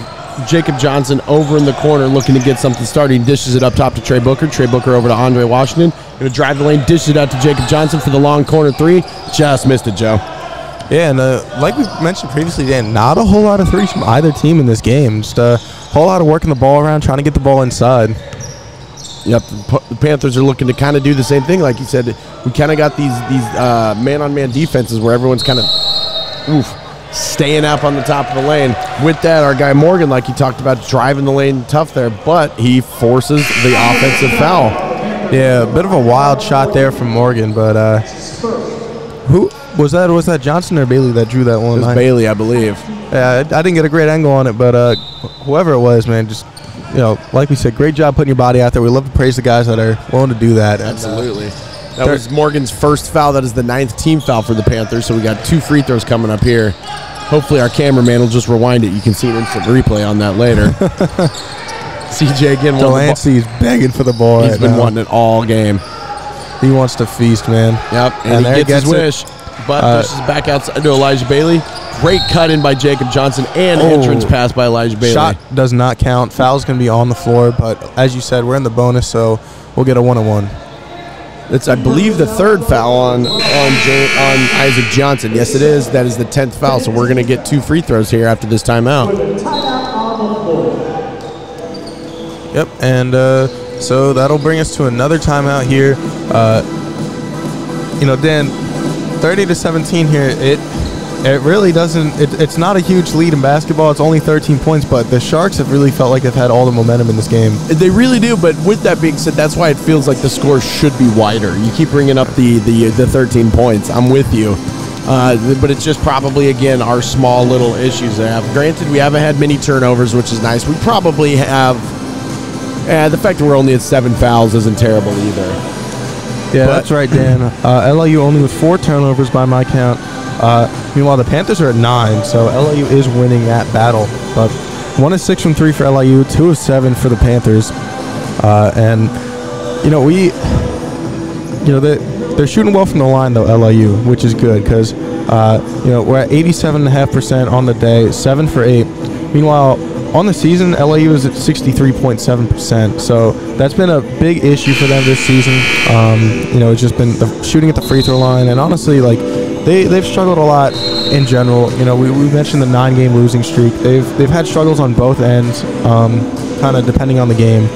Jacob Johnson over in the corner looking to get something started. He dishes it up top to Trey Booker. Trey Booker over to Andre Washington. Going to drive the lane, dish it out to Jacob Johnson for the long corner three. Just missed it, Joe. Yeah, and uh, like we mentioned previously, Dan, not a whole lot of threes from either team in this game. Just a whole lot of working the ball around, trying to get the ball inside. Yep, the Panthers are looking to kind of do the same thing, like you said. We kind of got these these uh, man-on-man defenses where everyone's kind of, oof, staying up on the top of the lane. With that, our guy Morgan, like he talked about, driving the lane tough there, but he forces the offensive foul. Yeah, a bit of a wild shot there from Morgan, but uh, who was that? Was that Johnson or Bailey that drew that one? It was Bailey, I believe. Yeah, I, I didn't get a great angle on it, but uh, whoever it was, man, just like we said, great job putting your body out there. We love to praise the guys that are willing to do that. And, uh, Absolutely. That was Morgan's first foul. That is the ninth team foul for the Panthers. So we got two free throws coming up here. Hopefully, our cameraman will just rewind it. You can see an instant replay on that later. [LAUGHS] CJ again. wanted the ball- Delancey's begging for the ball. He's right been now. wanting it all game. He wants to feast, man. Yep, and, And he there gets, his gets wish. But Uh, pushes back out to Elijah Bailey. Great cut in by Jacob Johnson and Oh. entrance pass by Elijah Bailey. Shot does not count. Foul's gonna be on the floor, but as you said, we're in the bonus, so we'll get a one on one. It's, I believe, the third foul on on, Ja- on Isaac Johnson. Yes, it is. That is the tenth foul. So we're going to get two free throws here after this timeout. Yep, and uh, so that'll bring us to another timeout here. Uh, you know, Dan, 30 to 17 here. It it really doesn't. It, it's not a huge lead in basketball. It's only 13 points, but the Sharks have really felt like they've had all the momentum in this game. They really do, but with that being said, that's why it feels like the score should be wider. You keep bringing up the the, the 13 points. I'm with you. Uh, but it's just probably again our small little issues they have. Granted, we haven't had many turnovers, which is nice. We probably have. Uh, the fact that we're only at seven fouls isn't terrible either. Yeah, But- that's right, Dan. Uh, LIU only with four turnovers by my count. Uh, meanwhile, the Panthers are at nine, so LIU is winning that battle. But one is six from three for LIU, two of seven for the Panthers. Uh, and you know we, you know they they're shooting well from the line though LIU, which is good because uh, you know we're at 87.5 percent on the day, seven for eight. Meanwhile, on the season, LIU is at 63.7 percent. So that's been a big issue for them this season. Um, you know, it's just been the shooting at the free throw line, and honestly, like they they've struggled a lot in general. You know, we, we mentioned the nine game losing streak. They've they've had struggles on both ends, um, kind of depending on the game.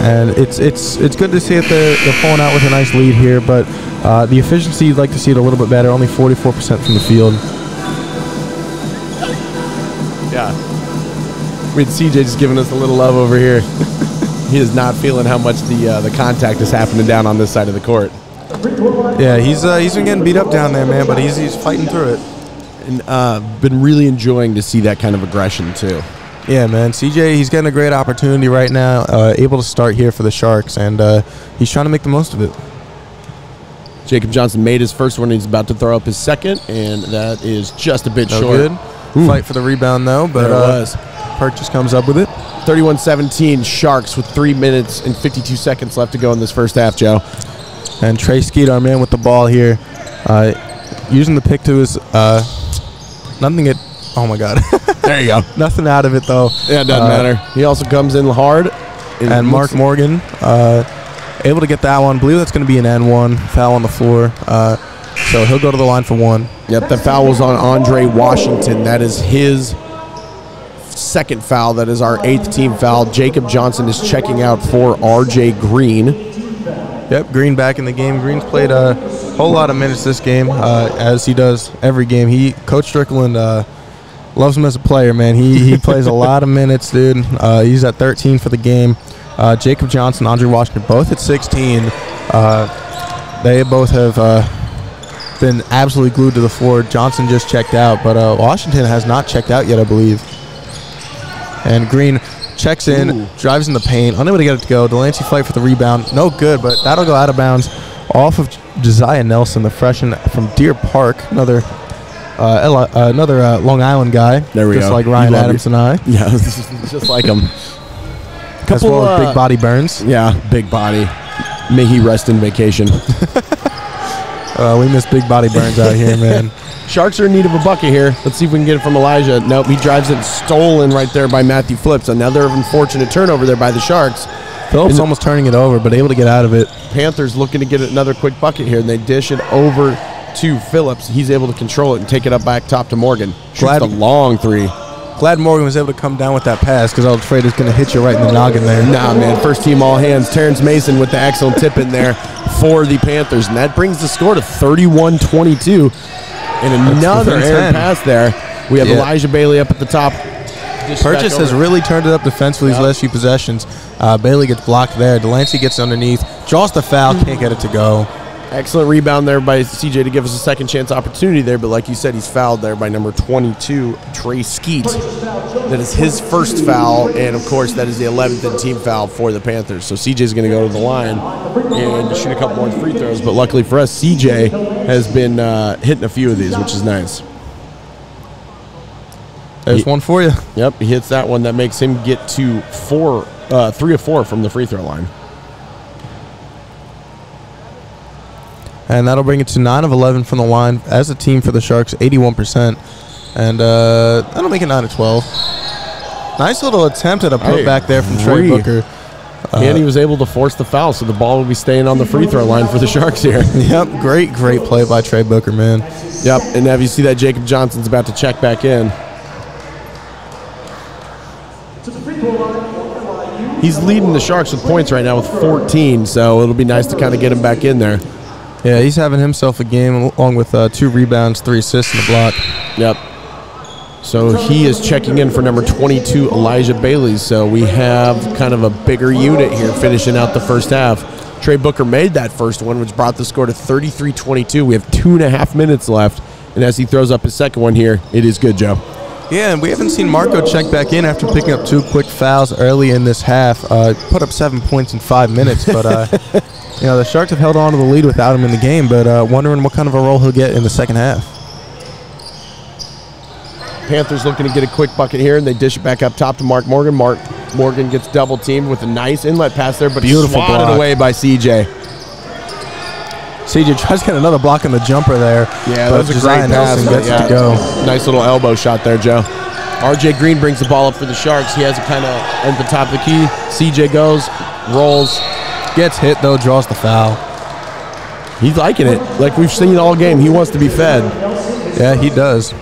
and it's it's it's good to see that they're, they're pulling out with a nice lead here. But uh, the efficiency, you'd like to see it a little bit better. Only 44% from the field. Mean, CJ just giving us a little love over here. [LAUGHS] he is not feeling how much the uh, the contact is happening down on this side of the court. Yeah, he's uh, he's been getting beat up down there, man, but he's he's fighting through it. And uh, been really enjoying to see that kind of aggression too. Yeah, man. CJ, he's getting a great opportunity right now, uh, able to start here for the Sharks, and uh, he's trying to make the most of it. Jacob Johnson made his first one. He's about to throw up his second, and that is just a bit No short. good. Fight for the rebound though, but There it uh, was. Purchase comes up with it. 31-17 Sharks with three minutes and 52 seconds left to go in this first half, Joe. And Trey Skeet, our man with the ball here, uh, using the pick to his uh, nothing. It. Oh my God, [LAUGHS] There you go. nothing out of it though. Yeah, it doesn't Uh, matter. He also comes in hard. And Mark Morgan, uh, able to get that one. believe that's going to be an N1 foul on the floor. Uh, so he'll go to the line for one. Yep, the foul was on Andre Washington. That is his second foul. That is our eighth team foul. Jacob Johnson is checking out for RJ Green. Yep, Green back in the game. Green's played a whole lot of minutes this game, uh, as he does every game. He Coach Strickland uh, loves him as a player, man. He he plays a lot of minutes, dude. Uh, he's at 13 for the game. Uh, Jacob Johnson, Andre Washington, both at 16. Uh, they both have uh, been absolutely glued to the floor. Johnson just checked out, but Washington has not checked out yet, I believe. And Green checks in, Ooh. drives in the paint, unable to get it to go. Delancey fight for the rebound, no good, but that'll go out of bounds off of Josiah Nelson, the freshman from Deer Park, another uh, uh, another uh, Long Island guy, There we just go. like Ryan Adams it. and I, [LAUGHS] Yeah, [LAUGHS] just like him. as well as uh, Big Body Burns. Yeah, big body. May he rest in vacation. [LAUGHS] Uh, we miss Big Body Burns out here, man. Sharks are in need of a bucket here. Let's see if we can get it from Elijah. Nope, he drives it stolen right there by Matthew Phillips. Another unfortunate turnover there by the Sharks. Phillips And- almost turning it over, but able to get out of it. Panthers looking to get another quick bucket here, and they dish it over to Phillips. He's able to control it and take it up back top to Morgan. Shoots Glad- the long three. Glad Morgan was able to come down with that pass because I was afraid it was going to hit you right in the noggin there. Nah, man. First team all hands. Terrence Mason with the excellent tip in there for the Panthers. And that brings the score to 31 22. And another errant pass there. We have Yeah. Elijah Bailey up at the top. Dish back Purchase has really turned it up defensively these last few possessions. Uh, Bailey gets blocked there. Delancey gets underneath, draws the foul, can't get it to go. Excellent rebound there by CJ to give us a second chance opportunity there. But like you said, he's fouled there by number 22, Trey Skeet. That is his first foul. And of course, that is the 11th and team foul for the Panthers. So CJ's going to go to the line and shoot a couple more free throws. But luckily for us, CJ has been uh, hitting a few of these, which is nice. There's He- one for you. Yep, he hits that one. That makes him get to four, uh, three of four from the free throw line. And that'll bring it to 9 of 11 from the line as a team for the Sharks, 81%. And uh, that'll make it 9 of 12. Nice little attempt at a putback there from Trey. Booker. and he was able to force the foul, so the ball will be staying on the free throw line for the Sharks here. [LAUGHS] Yep, great, great play by Trey Booker, man. Yep, and now you see that Jacob Johnson's about to check back in. To the free throw line for LIU. He's leading the Sharks with points right now with 14, so it'll be nice to kind of get him back in there. Yeah, he's having himself a game along with uh, two rebounds, three assists, and a block. Yep. So he is checking in for number 22, Elijah Bailey. So we have kind of a bigger unit here finishing out the first half. Trey Booker made that first one, which brought the score to 33 22. We have two and a half minutes left. And as he throws up his second one here, it is good, Joe. Yeah, and we haven't seen Marco check back in after picking up two quick fouls early in this half. Uh, put up seven points in five minutes, but uh, [LAUGHS] you know the Sharks have held on to the lead without him in the game. But uh, wondering what kind of a role he'll get in the second half. Panthers looking to get a quick bucket here, and they dish it back up top to Mark Morgan. Mark Morgan gets double teamed with a nice inlet pass there, but Beautiful swatted block. away by CJ. CJ tries to get another block on the jumper there. Yeah, but that was a Josiah great pass. Nelson gets Yeah. it to go. Nice little elbow shot there, Joe. RJ Green brings the ball up for the Sharks. He has it kind of at the top of the key. CJ goes, rolls. Gets hit though, draws the foul. He's liking it. Like we've seen all game. He wants to be fed. Yeah, he does.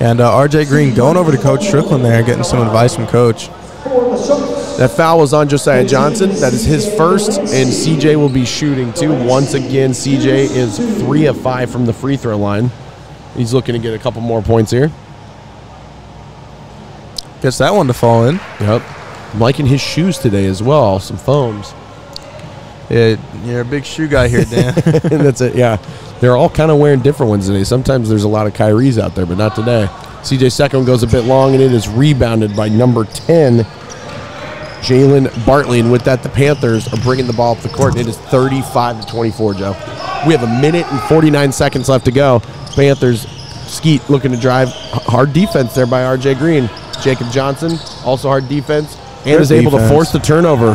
And uh, RJ Green going over to Coach Strickland there, getting some advice from Coach. For the Sharks, That foul was on Josiah Johnson. That is his first, and CJ will be shooting too. Once again, CJ is three of five from the free throw line. He's looking to get a couple more points here. Gets that one to fall in. Yep. I'm liking his shoes today as well. Some foams. Yeah, you're a big shoe guy here, Dan. and [LAUGHS] that's it. Yeah, they're all kind of wearing different ones today. Sometimes there's a lot of Kyries out there, but not today. CJ second goes a bit long, and it is rebounded by number ten, Jalen Bartley. And with that, the Panthers are bringing the ball up the court. And it is 35 to 24. Joe, we have a minute and 49 seconds left to go. Panthers Skeet looking to drive hard defense there by RJ Green. Jacob Johnson also hard defense and Good is able to force the turnover.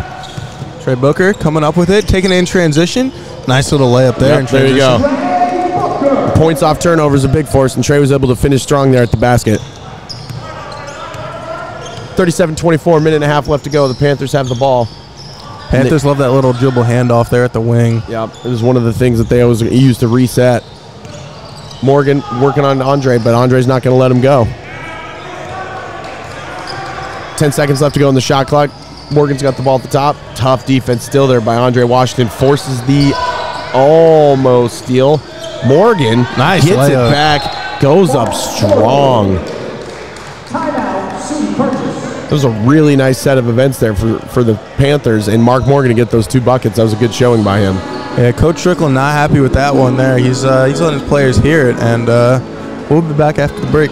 Trey Booker coming up with it, taking it in transition. Nice little layup there. in Yep, there you go. Points off turnovers a big force, and Trey was able to finish strong there at the basket. 37-24, minute and a half left to go. The Panthers have the ball. Panthers love that little dribble handoff there at the wing. Yep, it was one of the things that they always use to reset. Morgan working on Andre, but Andre's not going to let him go. 10 seconds left to go in the shot clock. Morgan's got the ball at the top. Tough defense still there by Andre Washington. Forces the almost steal. Morgan Nice gets layup. it back. Goes up strong. Timeout, City Purchase. It was a really nice set of events there for, for the Panthers. And Mark Morgan to get those two buckets. That was a good showing by him. Yeah, Coach Strickland not happy with that one there. He's uh, he's letting his players hear it, and uh, we'll be back after the break.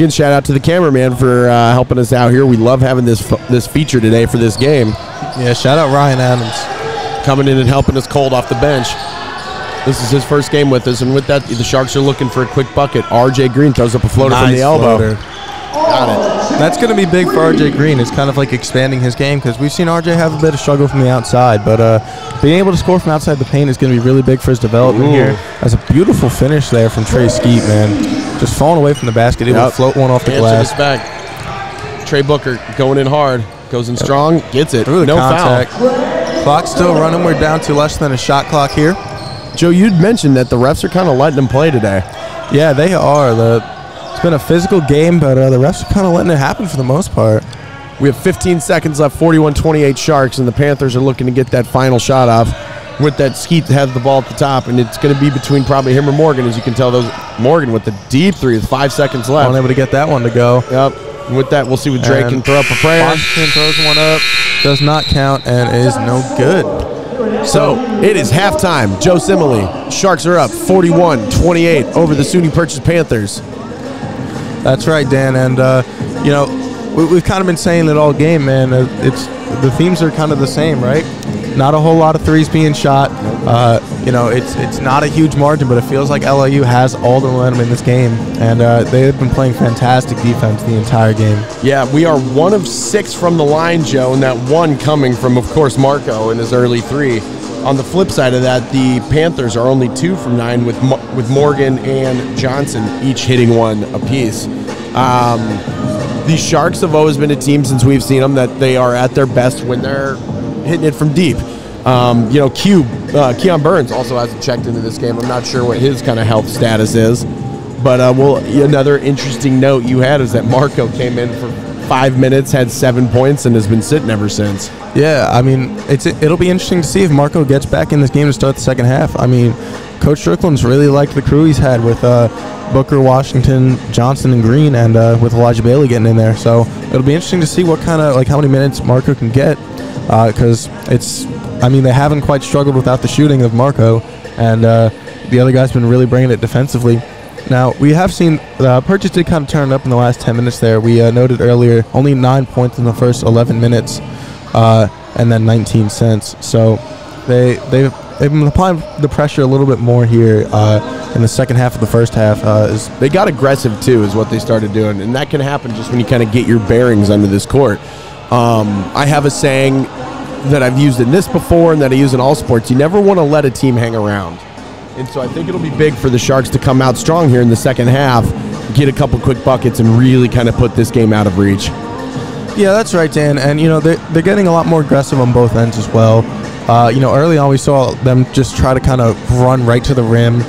Again, shout out to the cameraman for uh, helping us out here. We love having this f- this feature today for this game, Yeah, shout out Ryan Adams. coming in and helping us cold off the bench. This is his first game with us, and with that, the Sharks are looking for a quick bucket. RJ Green throws up a floater from the elbow. floater. Got it. That's going to be big for RJ Green. It's kind of like expanding his game because we've seen RJ have a bit of struggle from the outside, but uh, being able to score from outside the paint is going to be really big for his development Ooh. here. That's a beautiful finish there from Trey Skeet, man. Just falling away from the basket, able Yep. to float one off the Answer glass. this back. Trey Booker going in hard, goes in strong, gets it. Through the no contact. foul. Clock's still running. We're down to less than a shot clock here. Joe, you'd mentioned that the refs are kind of letting them play today. Yeah, they are. The it's been a physical game, but uh, the refs are kind of letting it happen for the most part. We have 15 seconds left, 41-28 Sharks, and the Panthers are looking to get that final shot off. With that, Skeet has the ball at the top, and it's going to be between probably him or Morgan. As you can tell, those Morgan with the deep three with five seconds left. Unable to get that one to go. Yep. And with that, we'll see what Drake And can throw up a prayer. Washington throws one up, does not count, and is no good. So it is halftime. Joe Simile. Sharks are up 41-28 over the SUNY Purchase Panthers. That's right, Dan. And uh, you know, we, we've kind of been saying it all game, man. It's the themes are kind of the same, right? Not a whole lot of threes being shot. Uh, you know, it's it's not a huge margin, but it feels like LIU has all the momentum in this game, and uh, they've been playing fantastic defense the entire game. Yeah, we are one of six from the line, Joe, and that one coming from, of course, Marco in his early three. On the flip side of that, the Panthers are only two from nine, with Mo- with Morgan and Johnson each hitting one apiece. Um, the Sharks have always been a team since we've seen them that they are at their best when they're hitting it from deep. Um, you know, Q, uh, Keon Burns also hasn't checked into this game. I'm not sure what his kind of health status is. But uh, well, another interesting note you had is that Marco came in for five minutes, had seven points, and has been sitting ever since. Yeah, I mean, it's it'll be interesting to see if Marco gets back in this game to start the second half. I mean, Coach Strickland's really liked the crew he's had with uh, Booker, Washington, Johnson, and Green, and uh, with Elijah Bailey getting in there. So it'll be interesting to see what kind of like how many minutes Marco can get, because it's. I mean, they haven't quite struggled without the shooting of Marco, and uh, the other guy's been really bringing it defensively. Now we have seen uh, Purchase did kind of turn up in the last 10 minutes. There, we uh, noted earlier only nine points in the first 11 minutes. uh, and then 19 cents. So they they've they've been applying the pressure a little bit more here uh, in the second half of the first half. Uh, is They got aggressive too, is what they started doing, and that can happen just when you kind of get your bearings under this court. Um, I have a saying that I've used in this before, and that I use in all sports: you never want to let a team hang around. And so I think it'll be big for the Sharks to come out strong here in the second half, get a couple quick buckets, and really kind of put this game out of reach. Yeah, that's right, Dan. And you know they're, they're getting a lot more aggressive on both ends as well. Uh, you know, early on we saw them just try to kind of run right to the rim,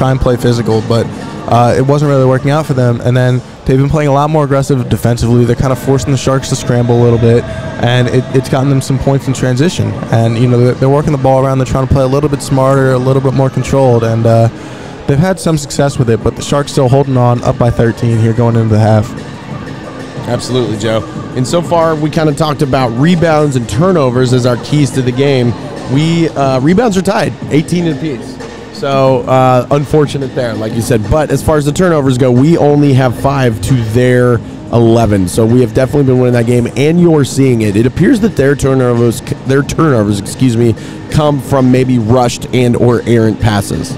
try and play physical, but uh, it wasn't really working out for them. And then they've been playing a lot more aggressive defensively. They're kind of forcing the Sharks to scramble a little bit, and it, it's gotten them some points in transition. And you know they're, they're working the ball around. They're trying to play a little bit smarter, a little bit more controlled, and uh, they've had some success with it. But the Sharks still holding on, up by 13 here going into the half. Absolutely, Joe. And so far, we kind of talked about rebounds and turnovers as our keys to the game. We uh, rebounds are tied, 18 apiece. So uh, unfortunate there, like you said. But as far as the turnovers go, we only have five to their 11. So we have definitely been winning that game, and you're seeing it. It appears that their turnovers, their turnovers, excuse me, come from maybe rushed and or errant passes.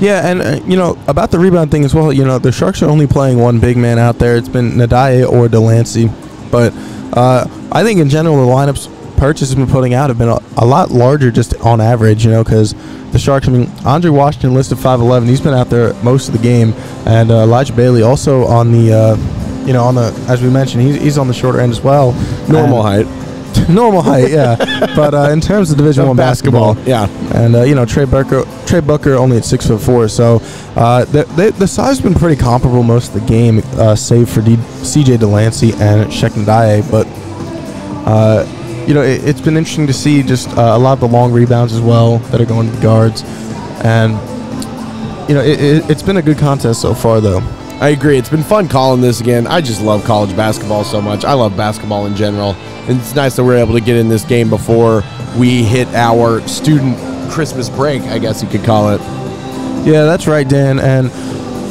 Yeah, and uh, you know about the rebound thing as well. You know the Sharks are only playing one big man out there. It's been Ndaye or Delancey, but uh, I think in general the lineups Purchase has been putting out have been a, a lot larger just on average. You know because the Sharks. I mean Andre Washington listed five eleven. He's been out there most of the game, and uh, Elijah Bailey also on the. Uh, you know, on the as we mentioned, he's, he's on the shorter end as well. Normal And- height. [LAUGHS] normal height, yeah. [LAUGHS] but uh, in terms of Division One basketball, yeah. and uh, you know Trey Booker, Trey Booker only at six foot four, so uh, the, the the size has been pretty comparable most of the game, uh, save for D- C.J. Delancey and Sheck Ndaye. But uh, you know it, it's been interesting to see just uh, a lot of the long rebounds as well that are going to the guards, and you know it, it, it's been a good contest so far though. I agree. It's been fun calling this again. I just love college basketball so much. I love basketball in general. And it's nice that we're able to get in this game before we hit our student Christmas break, I guess you could call it. Yeah, that's right, Dan. And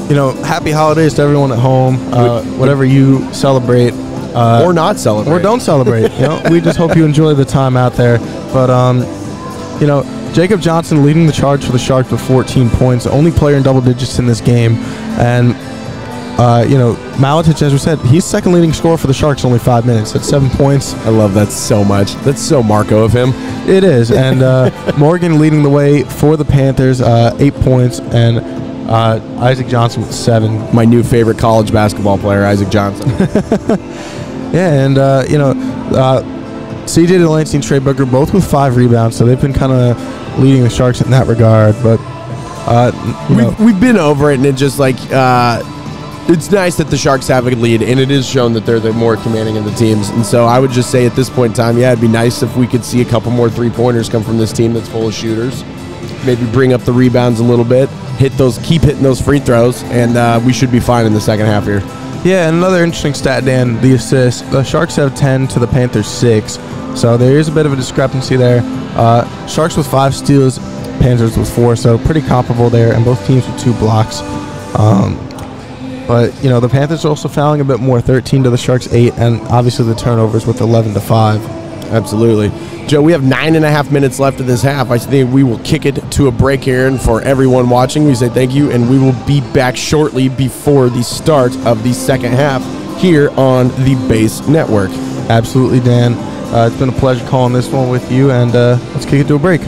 you know, happy holidays to everyone at home. Uh, whatever you celebrate, uh, or not celebrate. or don't celebrate. You know, we just hope you enjoy the time out there. But um, you know, Jacob Johnson leading the charge for the Sharks with 14 points, only player in double digits in this game, and. Uh, you know, Malatich, as we said, he's second leading scorer for the Sharks, in only five minutes at seven points. I love that so much. That's so Marco of him. It is, and uh, [LAUGHS] Morgan leading the way for the Panthers, uh, eight points, and uh, Isaac Johnson with seven. My new favorite college basketball player, Isaac Johnson. [LAUGHS] Yeah, and uh, you know, uh, CJ Delancey and Trey Booker both with five rebounds, so they've been kind of leading the Sharks in that regard. But uh, you know, we've, we've been over it, and it just like uh, it's nice that the Sharks have a lead, and it is shown that they're the more commanding of the teams. And so I would just say at this point in time, yeah, it'd be nice if we could see a couple more three pointers come from this team that's full of shooters. Maybe bring up the rebounds a little bit, hit those, keep hitting those free throws, and uh, we should be fine in the second half here. Yeah, another interesting stat, Dan, the assists. The Sharks have ten to the Panthers six, so there is a bit of a discrepancy there. Uh, Sharks with five steals, Panthers with four, so pretty comparable there, and both teams with two blocks. Um, but you know, the Panthers are also fouling a bit more, thirteen to the Sharks eight, and obviously the turnovers with eleven to five. Absolutely. Joe, we have nine and a half minutes left of this half. I think we will kick it to a break here. And for everyone watching, we say thank you. And we will be back shortly before the start of the second half here on the Base Network. Absolutely, Dan. Uh, it's been a pleasure calling this one with you, and uh, let's kick it to a break.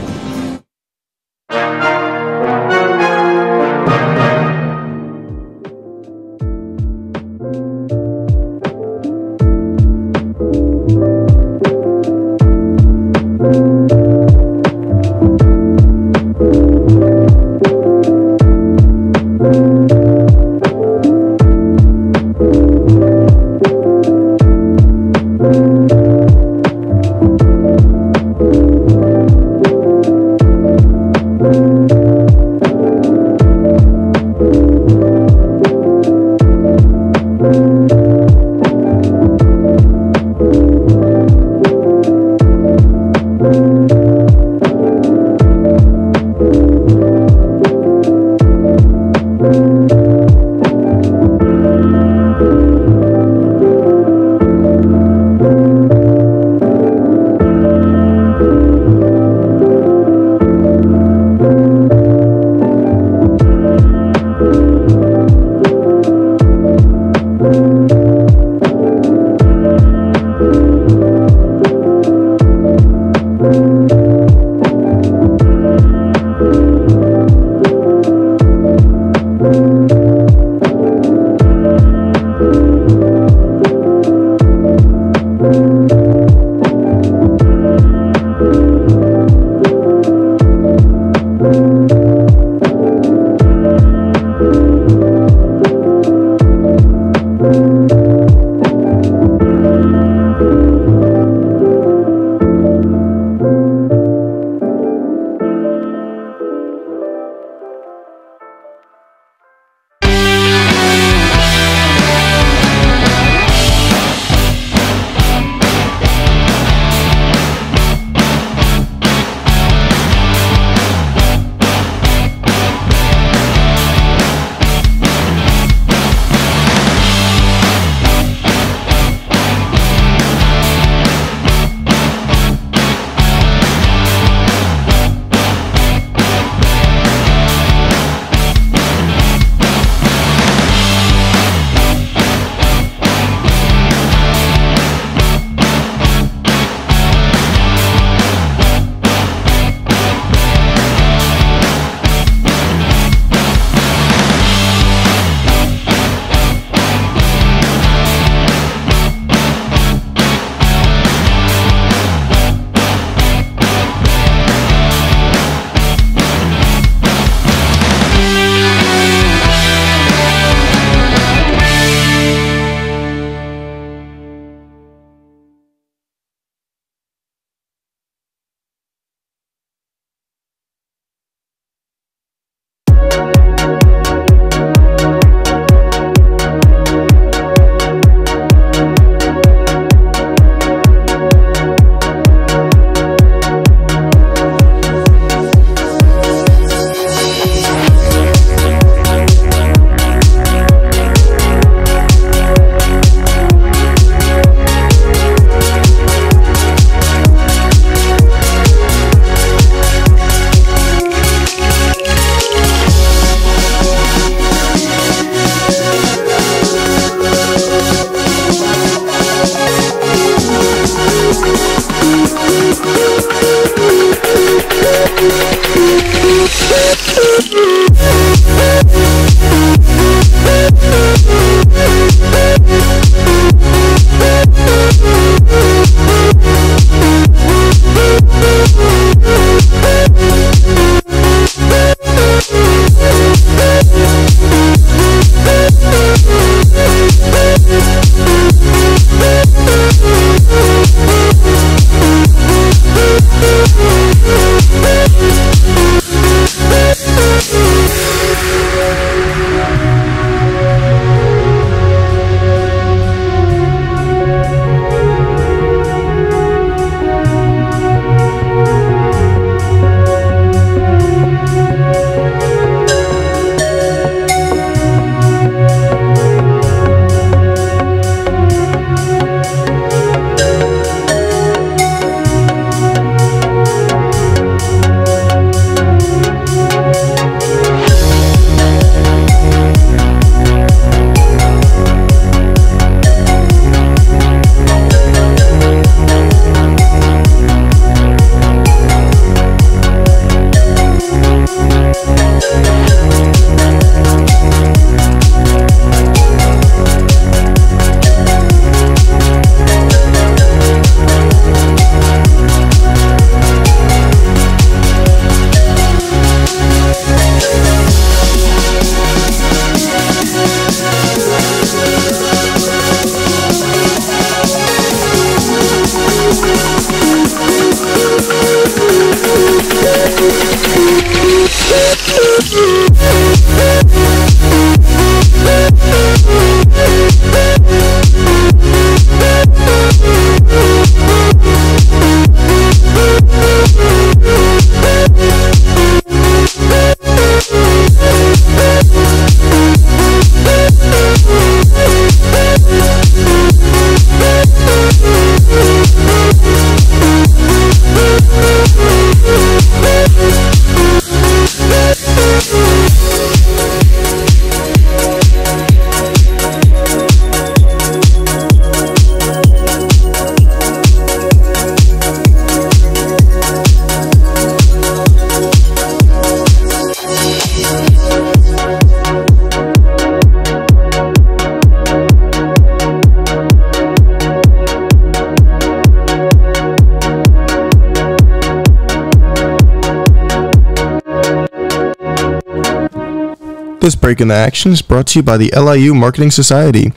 This break in the action is brought to you by the LIU Marketing Society.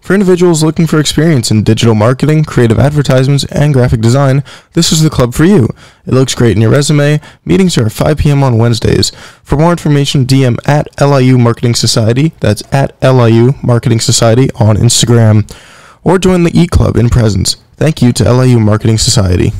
For individuals looking for experience in digital marketing, creative advertisements, and graphic design, this is the club for you. It looks great in your resume. Meetings are at 5 p.m. on Wednesdays. For more information, DM at LIU Marketing Society. That's at LIU Marketing Society on Instagram. Or join the E Club in presence. Thank you to LIU Marketing Society.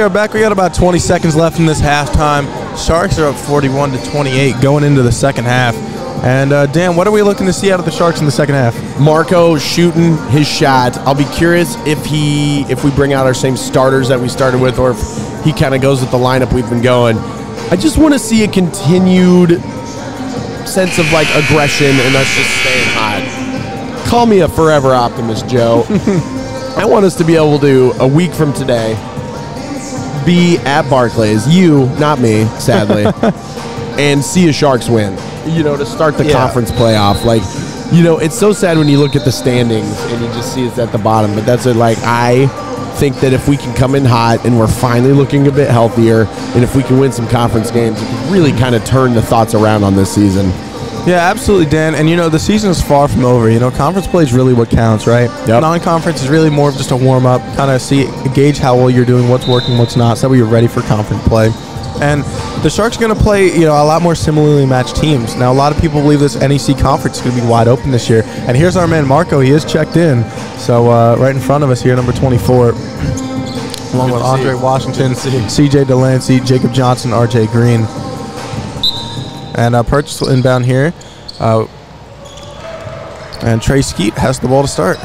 We are back. We got about 20 seconds left in this halftime. Sharks are up 41 to 28 going into the second half. And uh, Dan, what are we looking to see out of the Sharks in the second half? Marco shooting his shot. I'll be curious if he if we bring out our same starters that we started with, or if he kind of goes with the lineup we've been going. I just want to see a continued sense of like aggression and us just staying hot. Call me a forever optimist, Joe. [LAUGHS] I want us to be able to a week from today be at Barclays, you, not me, sadly, [LAUGHS] and see a Sharks win. You know, to start the Yeah. conference playoff. Like, you know, it's so sad when you look at the standings and you just see it's at the bottom. But that's it. Like, I think that if we can come in hot and we're finally looking a bit healthier, and if we can win some conference games, it can really kind of turn the thoughts around on this season. Yeah, absolutely, Dan. And you know, the season is far from over. You know, conference play is really what counts, right? Yep. Non-conference is really more of just a warm-up, kind of see, gauge how well you're doing, what's working, what's not, so that way you're ready for conference play. And the Sharks are going to play, you know, a lot more similarly matched teams. Now, a lot of people believe this NEC conference is going to be wide open this year. And here's our man Marco. He is checked in, so uh, right in front of us here, number 24, along with Andre Washington, C.J. Delancey, Jacob Johnson, R.J. Green. And uh, purchase inbound here. Uh, and Trey Skeet has the ball to start.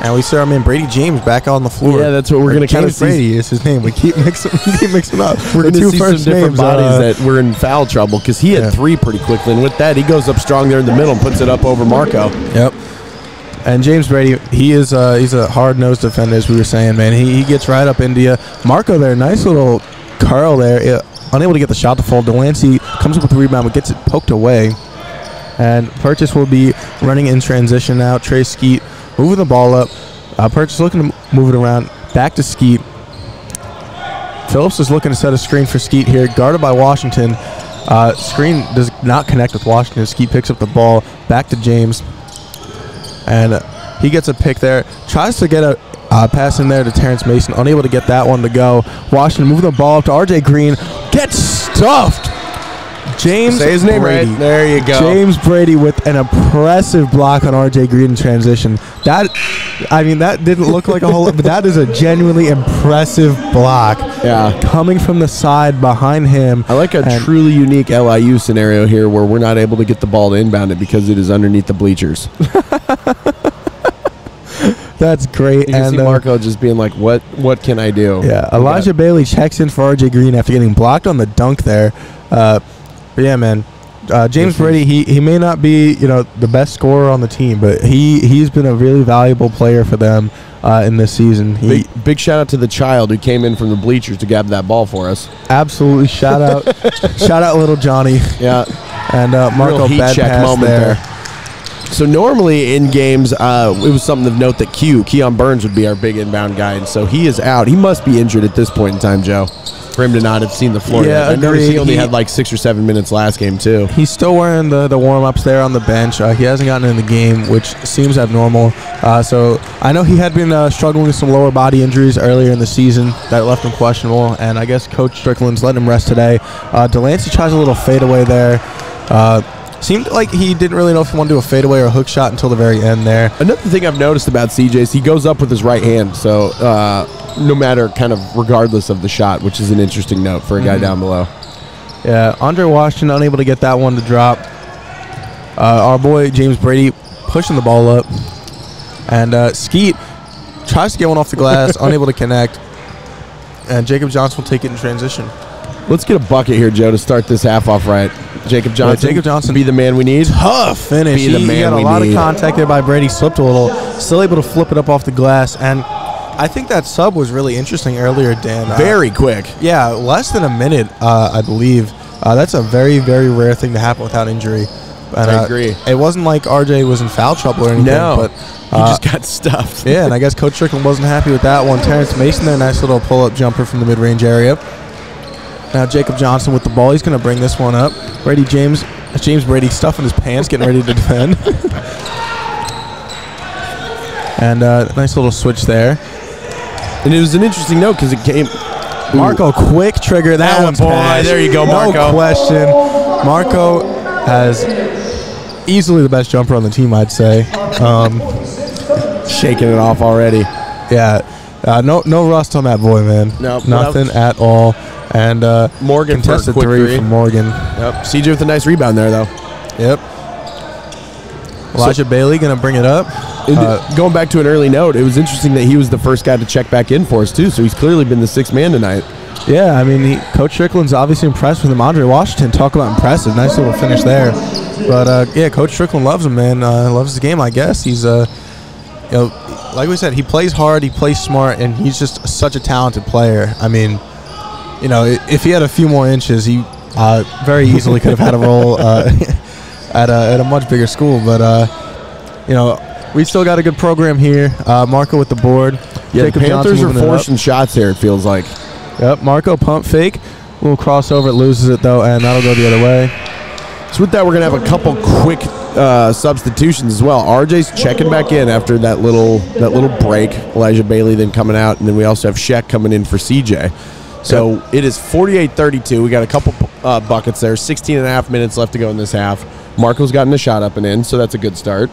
And we see our man Brady James back on the floor. Yeah, that's what we're gonna kinda see- Brady is his name. We keep [LAUGHS] mixing, we keep mixing up. We're going to see some different bodies uh, that were in foul trouble because he had Yeah. three pretty quickly. And with that, he goes up strong there in the middle and puts it up over Marco. Yep. And James Brady, he is uh, he's a hard nosed defender, as we were saying, man. He, he gets right up into you. Marco there, nice little curl there, unable to get the shot to fall. Delancey comes up with the rebound, but gets it poked away. And Purchase will be running in transition now. Trey Skeet moving the ball up. Uh, Purchase looking to move it around. Back to Skeet. Phillips is looking to set a screen for Skeet here, guarded by Washington. Uh, screen does not connect with Washington. Skeet picks up the ball. Back to James and he gets a pick there. Tries to get a uh, pass in there to Terrence Mason, unable to get that one to go. Washington moving the ball up to RJ Green, gets stuffed James Say his name Brady. right. There you go. James Brady with an impressive block on RJ Green in transition. That, I mean, that didn't look like a whole, lot, [LAUGHS] but that is a genuinely impressive block Yeah. coming from the side behind him. I like a truly unique LIU scenario here where we're not able to get the ball to inbound it because it is underneath the bleachers. [LAUGHS] That's great. You can and see uh, Marco just being like, "What? What can I do?" Yeah, Elijah Bailey checks in for RJ Green after getting blocked on the dunk there. Uh, but yeah, man, uh, James Brady, he, he may not be you know the best scorer on the team, but he he's been a really valuable player for them uh, in this season. He Big, big shout out to the child who came in from the bleachers to grab that ball for us. absolutely shout out [LAUGHS] shout out little Johnny Yeah, and uh, Marco real heat bad check pass moment there. there. So normally in games, uh, it was something of note that Quion Burns would be our big inbound guy, and so he is out. He must be injured at this point in time, Joe, for him to not have seen the floor. Yeah, yet. I noticed he only He- had like six or seven minutes last game too. He's still wearing the, the warm ups there on the bench. Uh, he hasn't gotten in the game, which seems abnormal. Uh, so I know he had been uh, struggling with some lower body injuries earlier in the season that left him questionable, and I guess Coach Strickland's letting him rest today. Uh, Delancey tries a little fadeaway there. Uh, seemed like he didn't really know if he wanted to do a fadeaway or a hook shot until the very end there. Another thing I've noticed about CJ is he goes up with his right hand, so uh, no matter kind of regardless of the shot, which is an interesting note for a guy down below. Yeah, Andre Washington unable to get that one to drop. Uh, our boy James Brady pushing the ball up, and uh, Skeet tries to get one off the glass, [LAUGHS] unable to connect. And Jacob Johnson will take it in transition. Let's get a bucket here, Joe, to start this half off right. Jacob Johnson, Jacob Johnson. be the man we need. Tough finish. Be the he, he man had a lot need. of contact there by Brady. Slipped a little, still able to flip it up off the glass. And I think that sub was really interesting earlier, Dan. Uh, Very quick. Yeah, less than a minute, uh, I believe. Uh, that's a very, very rare thing to happen without injury. And, I uh, agree. It wasn't like RJ was in foul trouble or anything. No, but he uh, just got stuffed. yeah, and I guess Coach Strickland wasn't happy with that one. Terrence Mason there, nice little pull-up jumper from the mid-range area. Now Jacob Johnson with the ball. He's going to bring this one up. Brady James, James Brady stuffing his pants, getting ready to defend. [LAUGHS] and uh, nice little switch there. And it was an interesting note because it came. Marco, quick trigger. That, That one's boy. passed. There you go, Marco. No question. Marco has easily the best jumper on the team, I'd say. Um, shaking it off already. yeah, uh, no no rust on that boy, man. No, nothing at all. And uh, Morgan contested three, three. from Morgan. Yep. CJ with a nice rebound there, though. Yep. Elijah Bailey gonna bring it up. Uh, going back to an early note, it was interesting that he was the first guy to check back in for us too. So he's clearly been the sixth man tonight. Yeah, I mean, he, Coach Strickland's obviously impressed with him. Andre Washington, talk about impressive. Nice little finish there. But uh, yeah, Coach Strickland loves him, man. Uh, loves his game, I guess. He's, uh, you know, like we said, he plays hard, he plays smart, and he's just such a talented player. I mean, you know, if he had a few more inches, he uh, very easily could have had a role uh, [LAUGHS] at, a, at a much bigger school. But, uh, you know, we still got a good program here. Uh, Marco with the board. Yeah, Jacob the Panthers Johnson are moving it up. forcing shots here. It feels like. Yep, Marco pump fake. Little crossover, it loses it though, and that'll go the other way. So with that, we're gonna have a couple quick uh, substitutions as well. RJ's checking back in after that little that little break. Elijah Bailey then coming out, and then we also have Sheck coming in for CJ. So it is 48-32. We got a couple uh, buckets there. 16 and a half minutes left to go in this half. Marco's gotten a shot up and in, so that's a good start.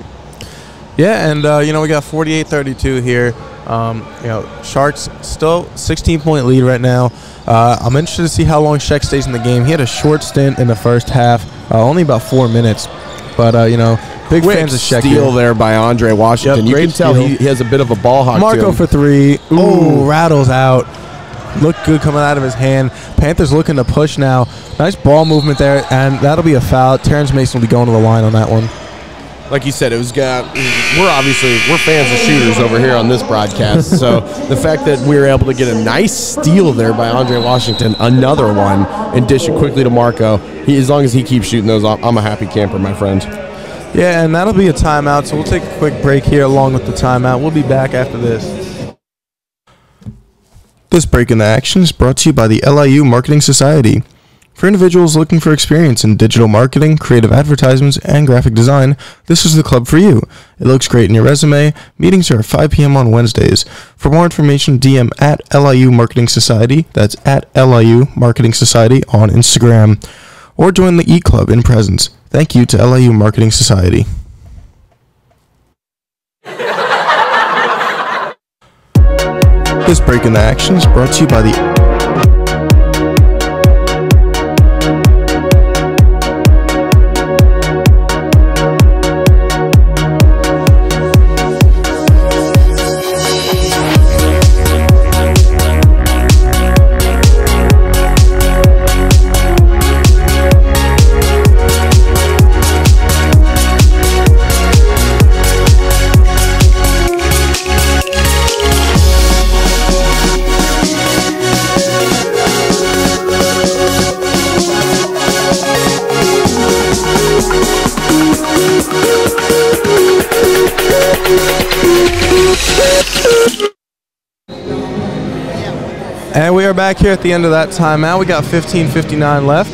Yeah, and uh, you know we got 48-32 here. Um, you know, Sharks still 16 point lead right now. Uh, I'm interested to see how long Sheck stays in the game. He had a short stint in the first half, uh, only about four minutes. But uh, you know, big Quick fans of Sheck. steal here. there by Andre Washington. Yep, you can tell he, he has a bit of a ball hawk. Marco for three. Ooh. Ooh, rattles out. Look good coming out of his hand. Panthers looking to push now. Nice ball movement there, and that'll be a foul. Terrence Mason will be going to the line on that one. Like you said, it was got. We're obviously we're fans of shooters over here on this broadcast. so the fact that we were able to get a nice steal there by Andre Washington, another one, and dish it quickly to Marco. He, as long as he keeps shooting those, I'm I'm a happy camper, my friend. Yeah, and that'll be a timeout. So we'll take a quick break here along with the timeout. We'll be back after this. This break in the action is brought to you by the LIU Marketing Society. For individuals looking for experience in digital marketing, creative advertisements, and graphic design, this is the club for you. It looks great in your resume. Meetings are at 5 p.m. on Wednesdays. For more information, DM at LIU Marketing Society. That's at LIU Marketing Society on Instagram. or join the E Club in presence. Thank you to LIU Marketing Society. This break in the action is brought to you by the back here at the end of that timeout. We got 15:59 left.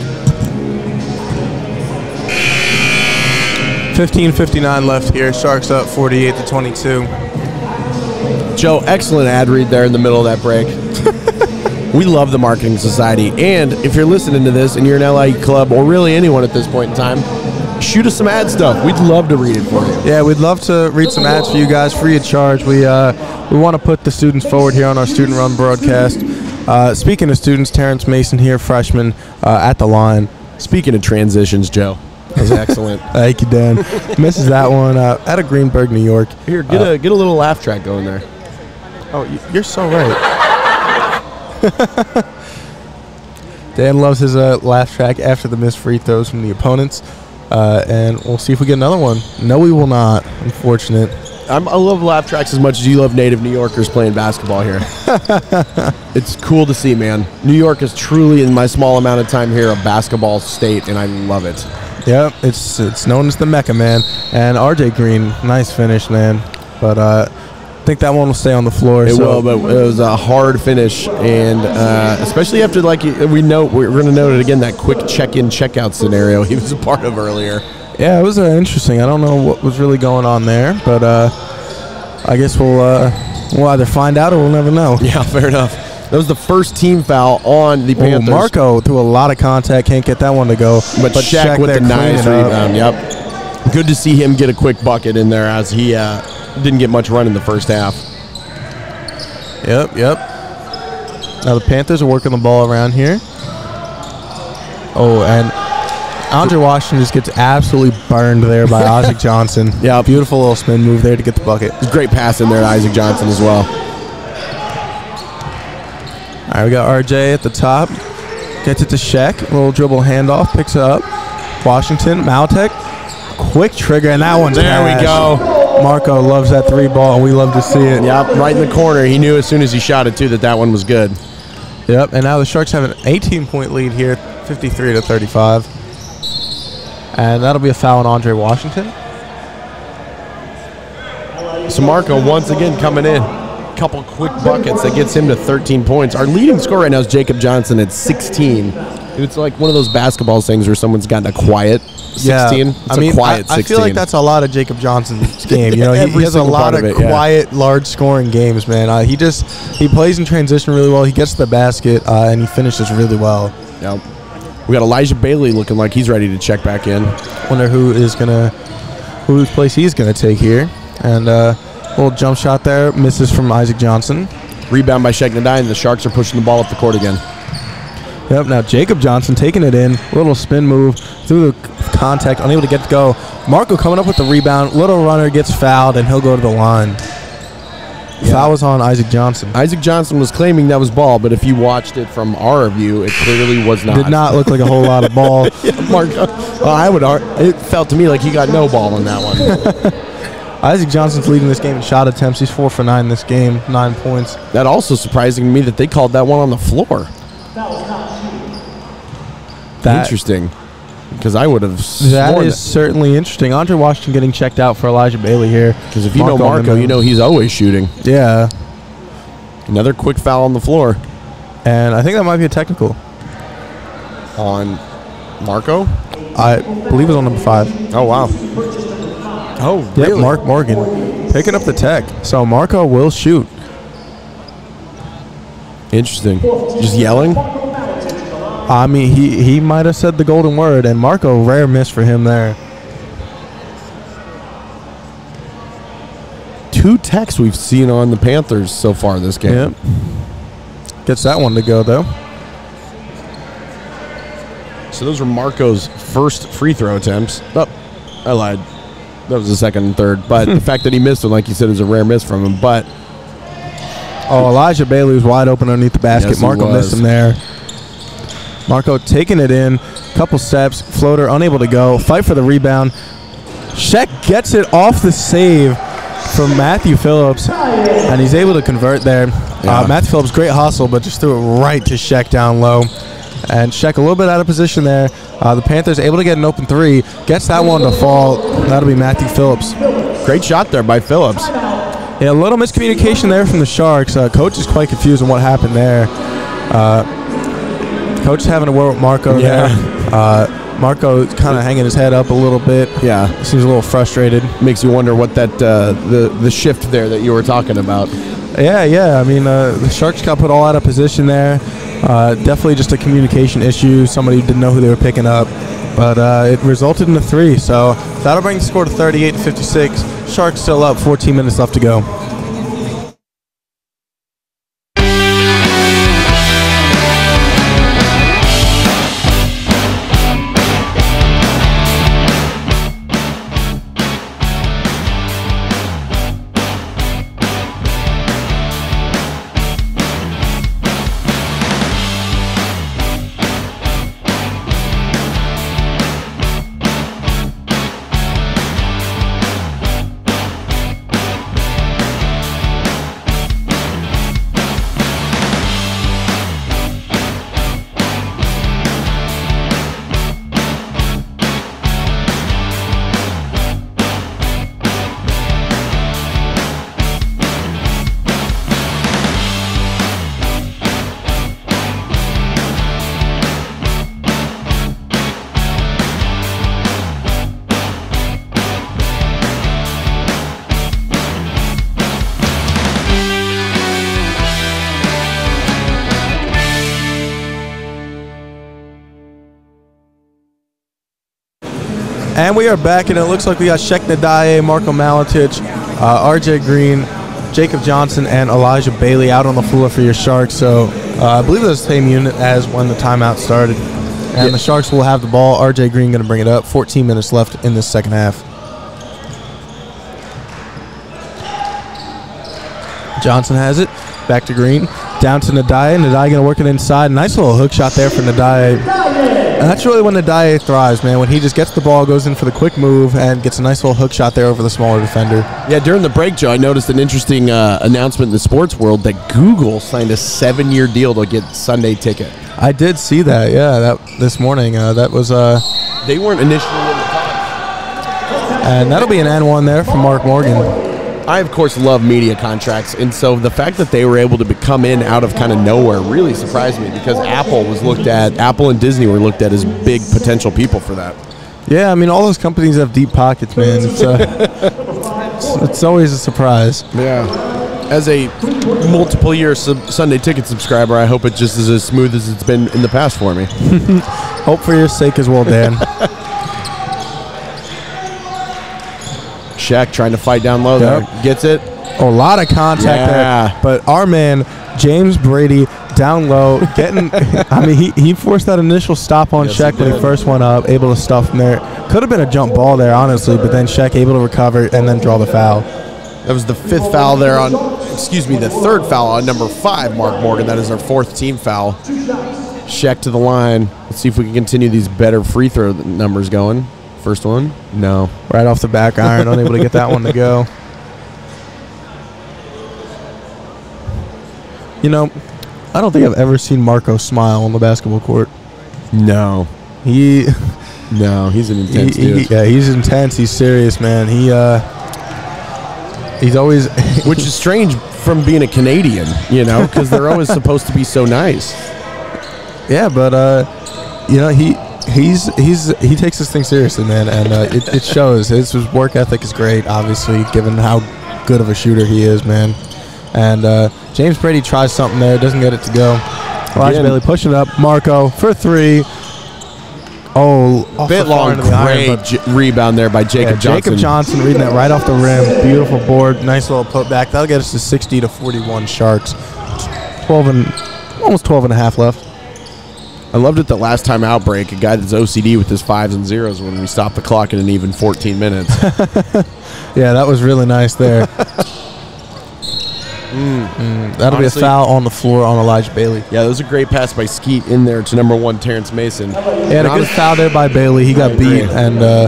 15:59 left here. Sharks up 48 to 22. Joe, excellent ad read there in the middle of that break. [LAUGHS] we love the Marketing Society. And if you're listening to this and you're an LI club or really anyone at this point in time, shoot us some ad stuff. We'd love to read it for you. Yeah, we'd love to read some ads for you guys, free of charge. We uh, we want to put the students forward here on our student-run broadcast. Uh, speaking of students, Terrence Mason here, freshman uh, at the line. Speaking of transitions, Joe, that was excellent. [LAUGHS] Thank you, Dan. Misses that one uh, out of Greenburgh, New York. Here, get a get a little laugh track going there. Oh, you're so right. [LAUGHS] Dan loves his uh, laugh track after the missed free throws from the opponents. Uh, and we'll see if we get another one. No, we will not. Unfortunate. I'm, I love laugh tracks as much as you love native New Yorkers playing basketball here. [LAUGHS] it's cool to see, man. New York is truly, in my small amount of time here, a basketball state, and I love it. Yep, it's it's known as the Mecca, man. And RJ Green, nice finish, man. But uh, I think that one will stay on the floor. It so will, but it was a hard finish, and uh, especially after like we know we're going to note it again that quick check-in checkout scenario he was a part of earlier. Yeah, it was uh, interesting. I don't know what was really going on there, but uh, I guess we'll uh, we'll either find out or we'll never know. [LAUGHS] Yeah, fair enough. That was the first team foul on the Panthers. Marco threw a lot of contact, can't get that one to go. but, Shaq, with there the nice rebound. Yep. Good to see him get a quick bucket in there as he uh, didn't get much run in the first half. Yep, yep. Now the Panthers are working the ball around here. Oh, and Andre Washington just gets absolutely burned there by [LAUGHS] Isaac Johnson. Yeah. beautiful little spin move there to get the bucket. Great pass in there to Isaac Johnson as well. All right, we got RJ at the top. Gets it to Sheck. Little dribble handoff. Picks it up. Washington. Maltek. Quick trigger, and that one's There we go. Marco loves that three ball, and we love to see it. Yep, right in the corner. He knew as soon as he shot it too that that one was good. Yep. And now the Sharks have an 18 point lead here, 53 to 35. And that'll be a foul on Andre Washington. So Marco once again coming in. Couple quick buckets that gets him to 13 points. Our leading scorer right now is Jacob Johnson at 16. It's like one of those basketball things where someone's gotten a quiet 16. It's I mean, a quiet I, 16. I feel like that's a lot of Jacob Johnson's [LAUGHS] game. You know, he, he has a lot of, it, yeah. quiet, large scoring games, man. Uh, he just he plays in transition really well. He gets the basket uh, and he finishes really well. Yep. We got Elijah Bailey looking like he's ready to check back in. Wonder who is gonna whose place he's gonna take here. And uh, little jump shot there misses from Isaac Johnson. Rebound by Sheikh Nadine. The Sharks are pushing the ball up the court again. Yep. Now Jacob Johnson taking it in, little spin move through the contact, unable to get to go. Marco coming up with the rebound. Little runner gets fouled and he'll go to the line. Foul was on Isaac Johnson. Isaac Johnson was claiming that was ball, but if you watched it from our view, it clearly was not. Did not look like a whole lot of ball. [LAUGHS] Marco, well, I would. ar- It felt to me like he got no ball in that one. [LAUGHS] Isaac Johnson's leading this game in shot attempts. He's four for nine this game, nine points. that also surprising to me that they called that one on the floor. That, was not Interesting, because I would have. That is certainly interesting. Andre Washington getting checked out for Elijah Bailey here. because if you know Marco the Marco, you know he's always shooting. Yeah, Another quick foul on the floor and I think that might be a technical. on Marco. I believe it was on number five. Oh wow. Oh Yep, Mark Morgan picking up the tech. So Marco will shoot. Interesting. Just yelling. I mean, he he might have said the golden word, and Marco rare miss for him there. Two techs we've seen on the Panthers so far this game. Yep. Gets that one to go though. So those were Marco's first free throw attempts. Oh, I lied. That was the second and third. But the [LAUGHS] fact that he missed one, like you said, is a rare miss from him. But Oh, Elijah Bailey was wide open underneath the basket. Yes, Marco missed him there. Marco taking it in, couple steps, floater unable to go. Fight for the rebound. Sheck gets it off the save from Matthew Phillips, and he's able to convert there. Yeah. Uh, Matthew Phillips, great hustle, but just threw it right to Sheck down low. And Sheck a little bit out of position there. Uh, the Panthers able to get an open three, gets that one to fall. That'll be Matthew Phillips. great shot there by Phillips. Yeah, a little miscommunication there from the Sharks. Uh, coach is quite confused on what happened there. Uh, coach having a word with Marco Yeah. there. Uh, Marco kind of hanging his head up a little bit. Yeah, Seems a little frustrated. makes you wonder what that uh, the the shift there that you were talking about. Yeah, yeah. I mean, uh, the Sharks got put all out of position there. Uh, definitely just a communication issue. Somebody didn't know who they were picking up. But uh, it resulted in a three. So that'll bring the score to 38 to 56. Sharks still up, 14 minutes left to go. And we are back, and it looks like we got Shek Ndaye, Marco Maletic, uh, RJ Green, Jacob Johnson, and Elijah Bailey out on the floor for your Sharks. So uh, I believe that's the same unit as when the timeout started. And Yeah. the Sharks will have the ball. RJ Green going to bring it up. 14 minutes left in this second half. Johnson has it. Back to Green. Down to Ndaye. Ndaye going to work it inside. Nice little hook shot there for Ndaye. And that's really when Ndaye thrives, man. When he just gets the ball, goes in for the quick move, and gets a nice little hook shot there over the smaller defender. Yeah, during the break, Joe, I noticed an interesting uh, announcement in the sports world that Google signed a seven-year deal to get Sunday ticket. I did see that, yeah, that this morning. Uh, that was, uh, They weren't initially in the talks. and that'll be an N one there from Mark Morgan. I, of course, love media contracts, and so the fact that they were able to come in out of kind of nowhere really surprised me because Apple was looked at, Apple and Disney were looked at as big potential people for that. Yeah, I mean, all those companies have deep pockets, man. It's, [LAUGHS] uh, it's, it's always a surprise. Yeah. As a multiple year sub- Sunday ticket subscriber, I hope it just is as smooth as it's been in the past for me. [LAUGHS] Hope for your sake as well, Dan. [LAUGHS] Shaq trying to fight down low Yep. there. Gets it. a lot of contact Yeah. there. But our man, James Brady, down low, getting. [LAUGHS] I mean, he, he forced that initial stop on Yes, Shaq he when he first went up, able to stuff him there. Could have been a jump ball there, honestly, but then Shaq able to recover and then draw the foul. That was the fifth foul there on, excuse me, the third foul on number five, Mark Morgan. That is our fourth team foul. Sheck to the line. Let's see if we can continue these better free throw numbers going. First one? No. Right off the back iron, unable to get that one to go. You know, I don't think I've ever seen Marco smile on the basketball court. No. He, [LAUGHS] No, he's an intense he- dude. yeah, he's intense. He's serious, man. He, uh, he's always, [LAUGHS] Which is strange from being a Canadian, you know, because they're always [LAUGHS] supposed to be so nice. yeah, but uh, you know, he, he's, he's, he takes this thing seriously, man, and uh, it, it shows. His, his work ethic is great, obviously, given how good of a shooter he is, man. And uh, James Brady tries something there, doesn't get it to go. Elijah Again. Bailey pushing it up. Marco for three. Oh, off Bit long, end of the iron, great j- rebound there by Yeah, Jacob Johnson. Jacob Johnson reading that right off the rim. Beautiful board. Nice little putback. That'll get us to 60 to 41 Sharks. 12 and almost 12 and a half left. I loved it the last time outbreak. A guy that's OCD with his fives and zeros when we stopped the clock in an even 14 minutes. [LAUGHS] Yeah, that was really nice there. [LAUGHS] Mm, that'll Honestly- be a foul on the floor on Elijah Bailey. yeah, that was a great pass by Skeet in there to number one Terrence Mason. Yeah, and a good foul there by Bailey. He got beat and uh,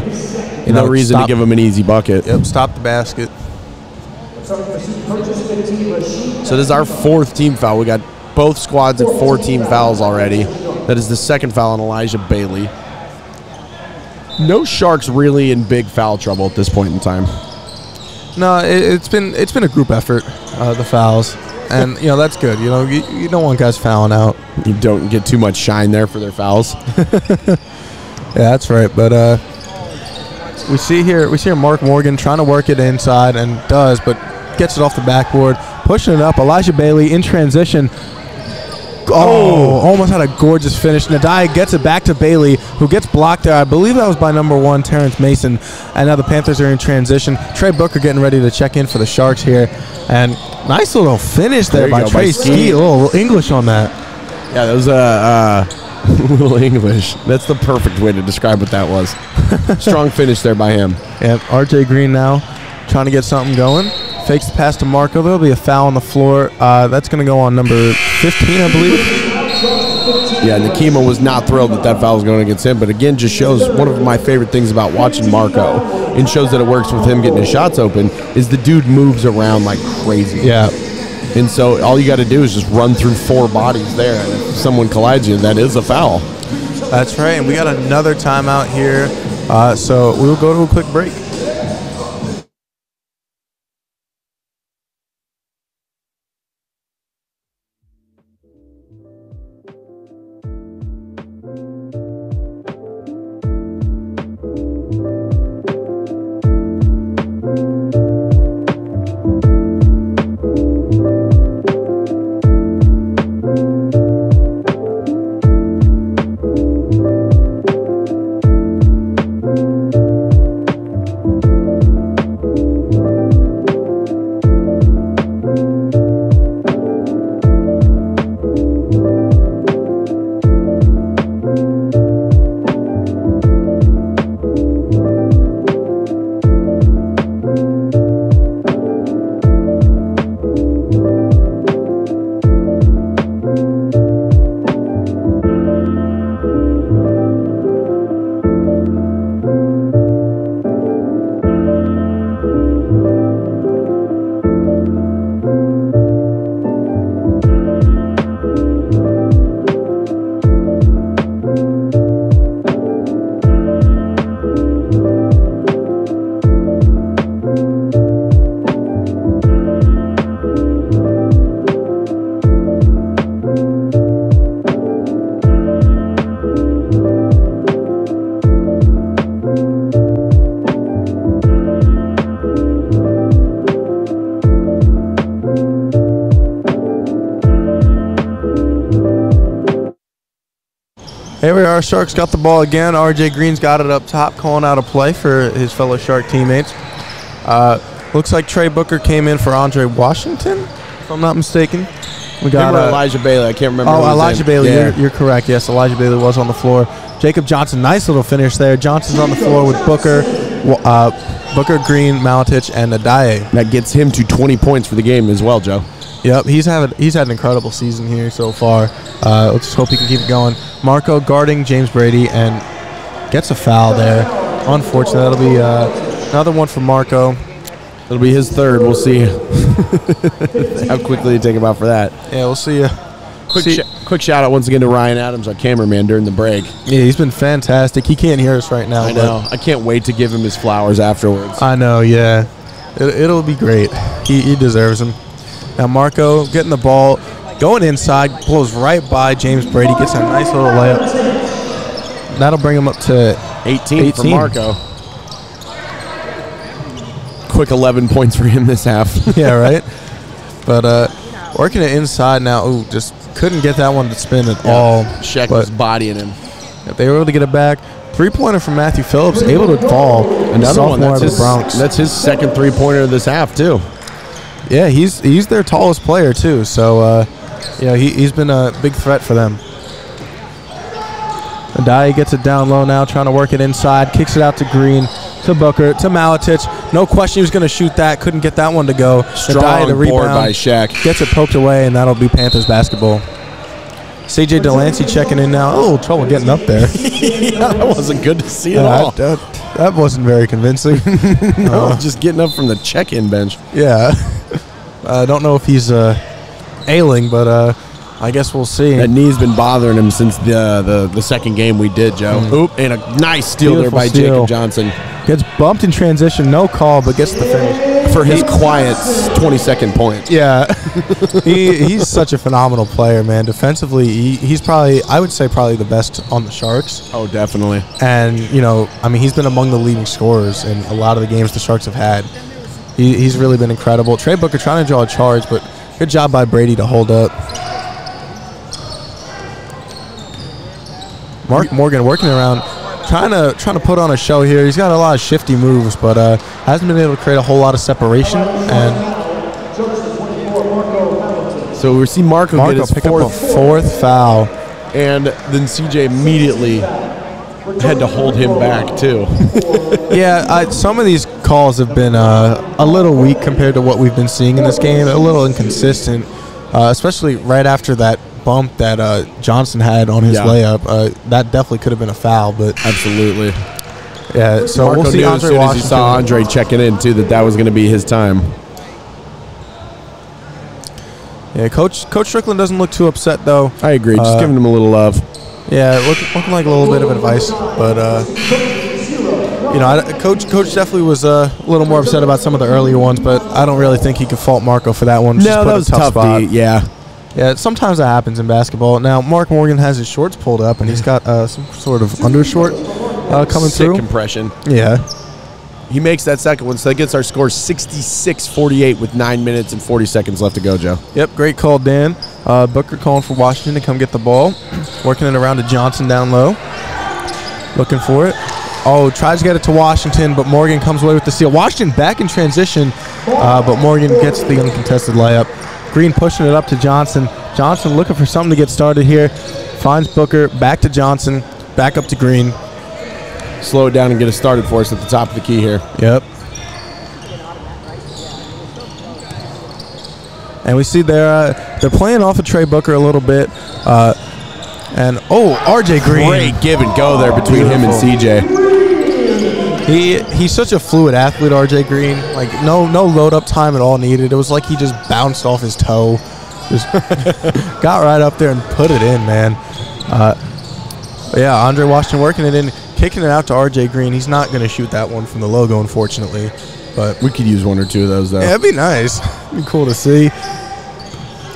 you no know, reason to give him an easy bucket. Yep, stop the basket. So this is our fourth team foul. We got both squads at four team fouls already. That is the second foul on Elijah Bailey. No Sharks really in big foul trouble at this point in time. No, it, it's been it's been a group effort, uh, the fouls, and you know that's good. You know you, you don't want guys fouling out. You don't get too much shine there for their fouls. [LAUGHS] Yeah, that's right. But uh, we see here we see here Mark Morgan trying to work it inside and does, but gets it off the backboard, pushing it up. Elijah Bailey in transition. Oh, almost had a gorgeous finish. Ndaye gets it back to Bailey, who gets blocked there. I believe that was by number one, Terrence Mason. And now the Panthers are in transition. Trey Booker getting ready to check in for the Sharks here. And nice little finish there, There by go, Trey by Ski. Ski. A little English on that. Yeah, that was a uh, uh, [LAUGHS] little English. That's the perfect way to describe what that was. [LAUGHS] Strong finish there by him. And RJ Green now trying to get something going. Fakes the pass to Marco. There'll be a foul on the floor. Uh, that's going to go on number 15, I believe. Yeah, Nakima was not thrilled that that foul was going against him, but again, just shows one of my favorite things about watching Marco and shows that it works with him getting his shots open is the dude moves around like crazy. Yeah. And so all you got to do is just run through four bodies there. And if someone collides you, that is a foul. That's right. And we got another timeout here. Uh, so we'll go to a quick break. Sharks got the ball again. RJ Green's got it up top, calling out a play for his fellow Shark teammates. Uh, looks like Trey Booker came in for Andre Washington, if I'm not mistaken. We got uh, Elijah Bailey. I can't remember. Oh, Elijah in. Bailey, Yeah. you're, you're correct. Yes, Elijah Bailey was on the floor. Jacob Johnson, nice little finish there. Johnson's on the floor with Booker, uh, Booker, Green, Maletic, and Ndaye. That gets him to 20 points for the game as well, Joe. Yep, he's having he's had an incredible season here so far. Uh, let's just hope he can keep it going. Marco guarding James Brady and gets a foul there. Unfortunately, that'll be uh, another one for Marco. It'll be his third. We'll see [LAUGHS] how quickly they take him out for that. Yeah, we'll see you. Quick, See- sh- quick shout out once again to Ryan Adams, our cameraman, during the break. Yeah, he's been fantastic. He can't hear us right now. I know. I can't wait to give him his flowers afterwards. I know, yeah. It, it'll be great. He, he deserves them. Now Marco getting the ball, going inside, blows right by James Brady, gets a nice little layup. That'll bring him up to 18, for Marco. Quick 11 points for him this half. [LAUGHS] yeah, right. [LAUGHS] But uh, working it inside now. Ooh, just couldn't get that one to spin at all. Sheck was bodying him. If they were able to get it back. Three pointer from Matthew Phillips, able to fall. Another one. That's his, Bronx. that's his second three pointer of this half too. Yeah, he's he's their tallest player too. So, uh, you know, he he's been a big threat for them. Ndaye gets it down low now, trying to work it inside. Kicks it out to Green, to Booker, to Maletic. No question he was going to shoot that. Couldn't get that one to go. Strong Ndaye board rebound. by Shaq. Gets it poked away, and that'll be Panthers basketball. CJ Delancey checking in now. Oh, trouble getting up there. [LAUGHS] yeah, that wasn't good to see at Uh, all. that, that, that wasn't very convincing. [LAUGHS] No, just getting up from the check-in bench. yeah. [LAUGHS] I don't know if he's uh, ailing, but uh, I guess we'll see. That knee's been bothering him since the the, the second game we did, Joe. Oop, and a nice steal there by steal. Jacob Johnson Gets bumped in transition, no call, but gets the finish. for his quiet 20 second point. Yeah, [LAUGHS] he, he's such a phenomenal player, man. Defensively, he, he's probably, I would say, probably the best on the Sharks. Oh, definitely. And you know, I mean, he's been among the leading scorers in a lot of the games the Sharks have had. He, he's really been incredible. Trey Booker trying to draw a charge, but good job by Brady to hold up. Mark Morgan working around, trying to trying to put on a show here. He's got a lot of shifty moves, but uh, hasn't been able to create a whole lot of separation. And So we see Marco, Marco get his pick up a fourth, fourth foul. and then CJ immediately had to hold him back too. [LAUGHS] Yeah, I, some of these calls have been uh, a little weak compared to what we've been seeing in this game. A little inconsistent, uh, especially right after that bump that uh, Johnson had on his Yeah. layup. Uh, that definitely could have been a foul, but Absolutely. yeah. So Marco we'll see knew as Andre soon as he saw Andre checking in too that that was going to be his time. yeah, Coach Coach Strickland doesn't look too upset though. I agree. Just Uh, giving him a little love. Yeah, look, looking like a little bit of advice, but uh, you know, I, Coach Coach definitely was uh, a little more upset about some of the earlier ones, but I don't really think he could fault Marco for that one. No, that was a tough, tough. spot. Yeah. Yeah, sometimes that happens in basketball. Now, Mark Morgan has his shorts pulled up, and he's got uh, some sort of undershort uh, coming Sick through. compression. Yeah, He makes that second one, so that gets our score 66-48 with nine minutes and 40 seconds left to go, Joe. yep, great call, Dan. Uh, Booker calling for Washington to come get the ball, [CLEARS THROAT] working it around to Johnson down low, looking for it. Oh, tries to get it to Washington, but Morgan comes away with the steal. Washington back in transition, uh, but Morgan gets the uncontested layup. Green pushing it up to Johnson. Johnson looking for something to get started here. Finds Booker, back to Johnson, back up to Green. Slow it down and get it started for us at the top of the key here. Yep. And we see they're uh, they're playing off of Trey Booker a little bit, uh, and oh, R.J. Green, Great give and go there between him and CJ. He he's such a fluid athlete. R.J. Green, like no no load up time at all needed. It was like he just bounced off his toe, just [LAUGHS] got right up there and put it in, man. Uh, yeah, Andre Washington working it in, kicking it out to R.J. Green. He's not going to shoot that one from the logo, unfortunately, but We could use one or two of those though. Yeah, it'd be nice. [LAUGHS] It'd be cool to see.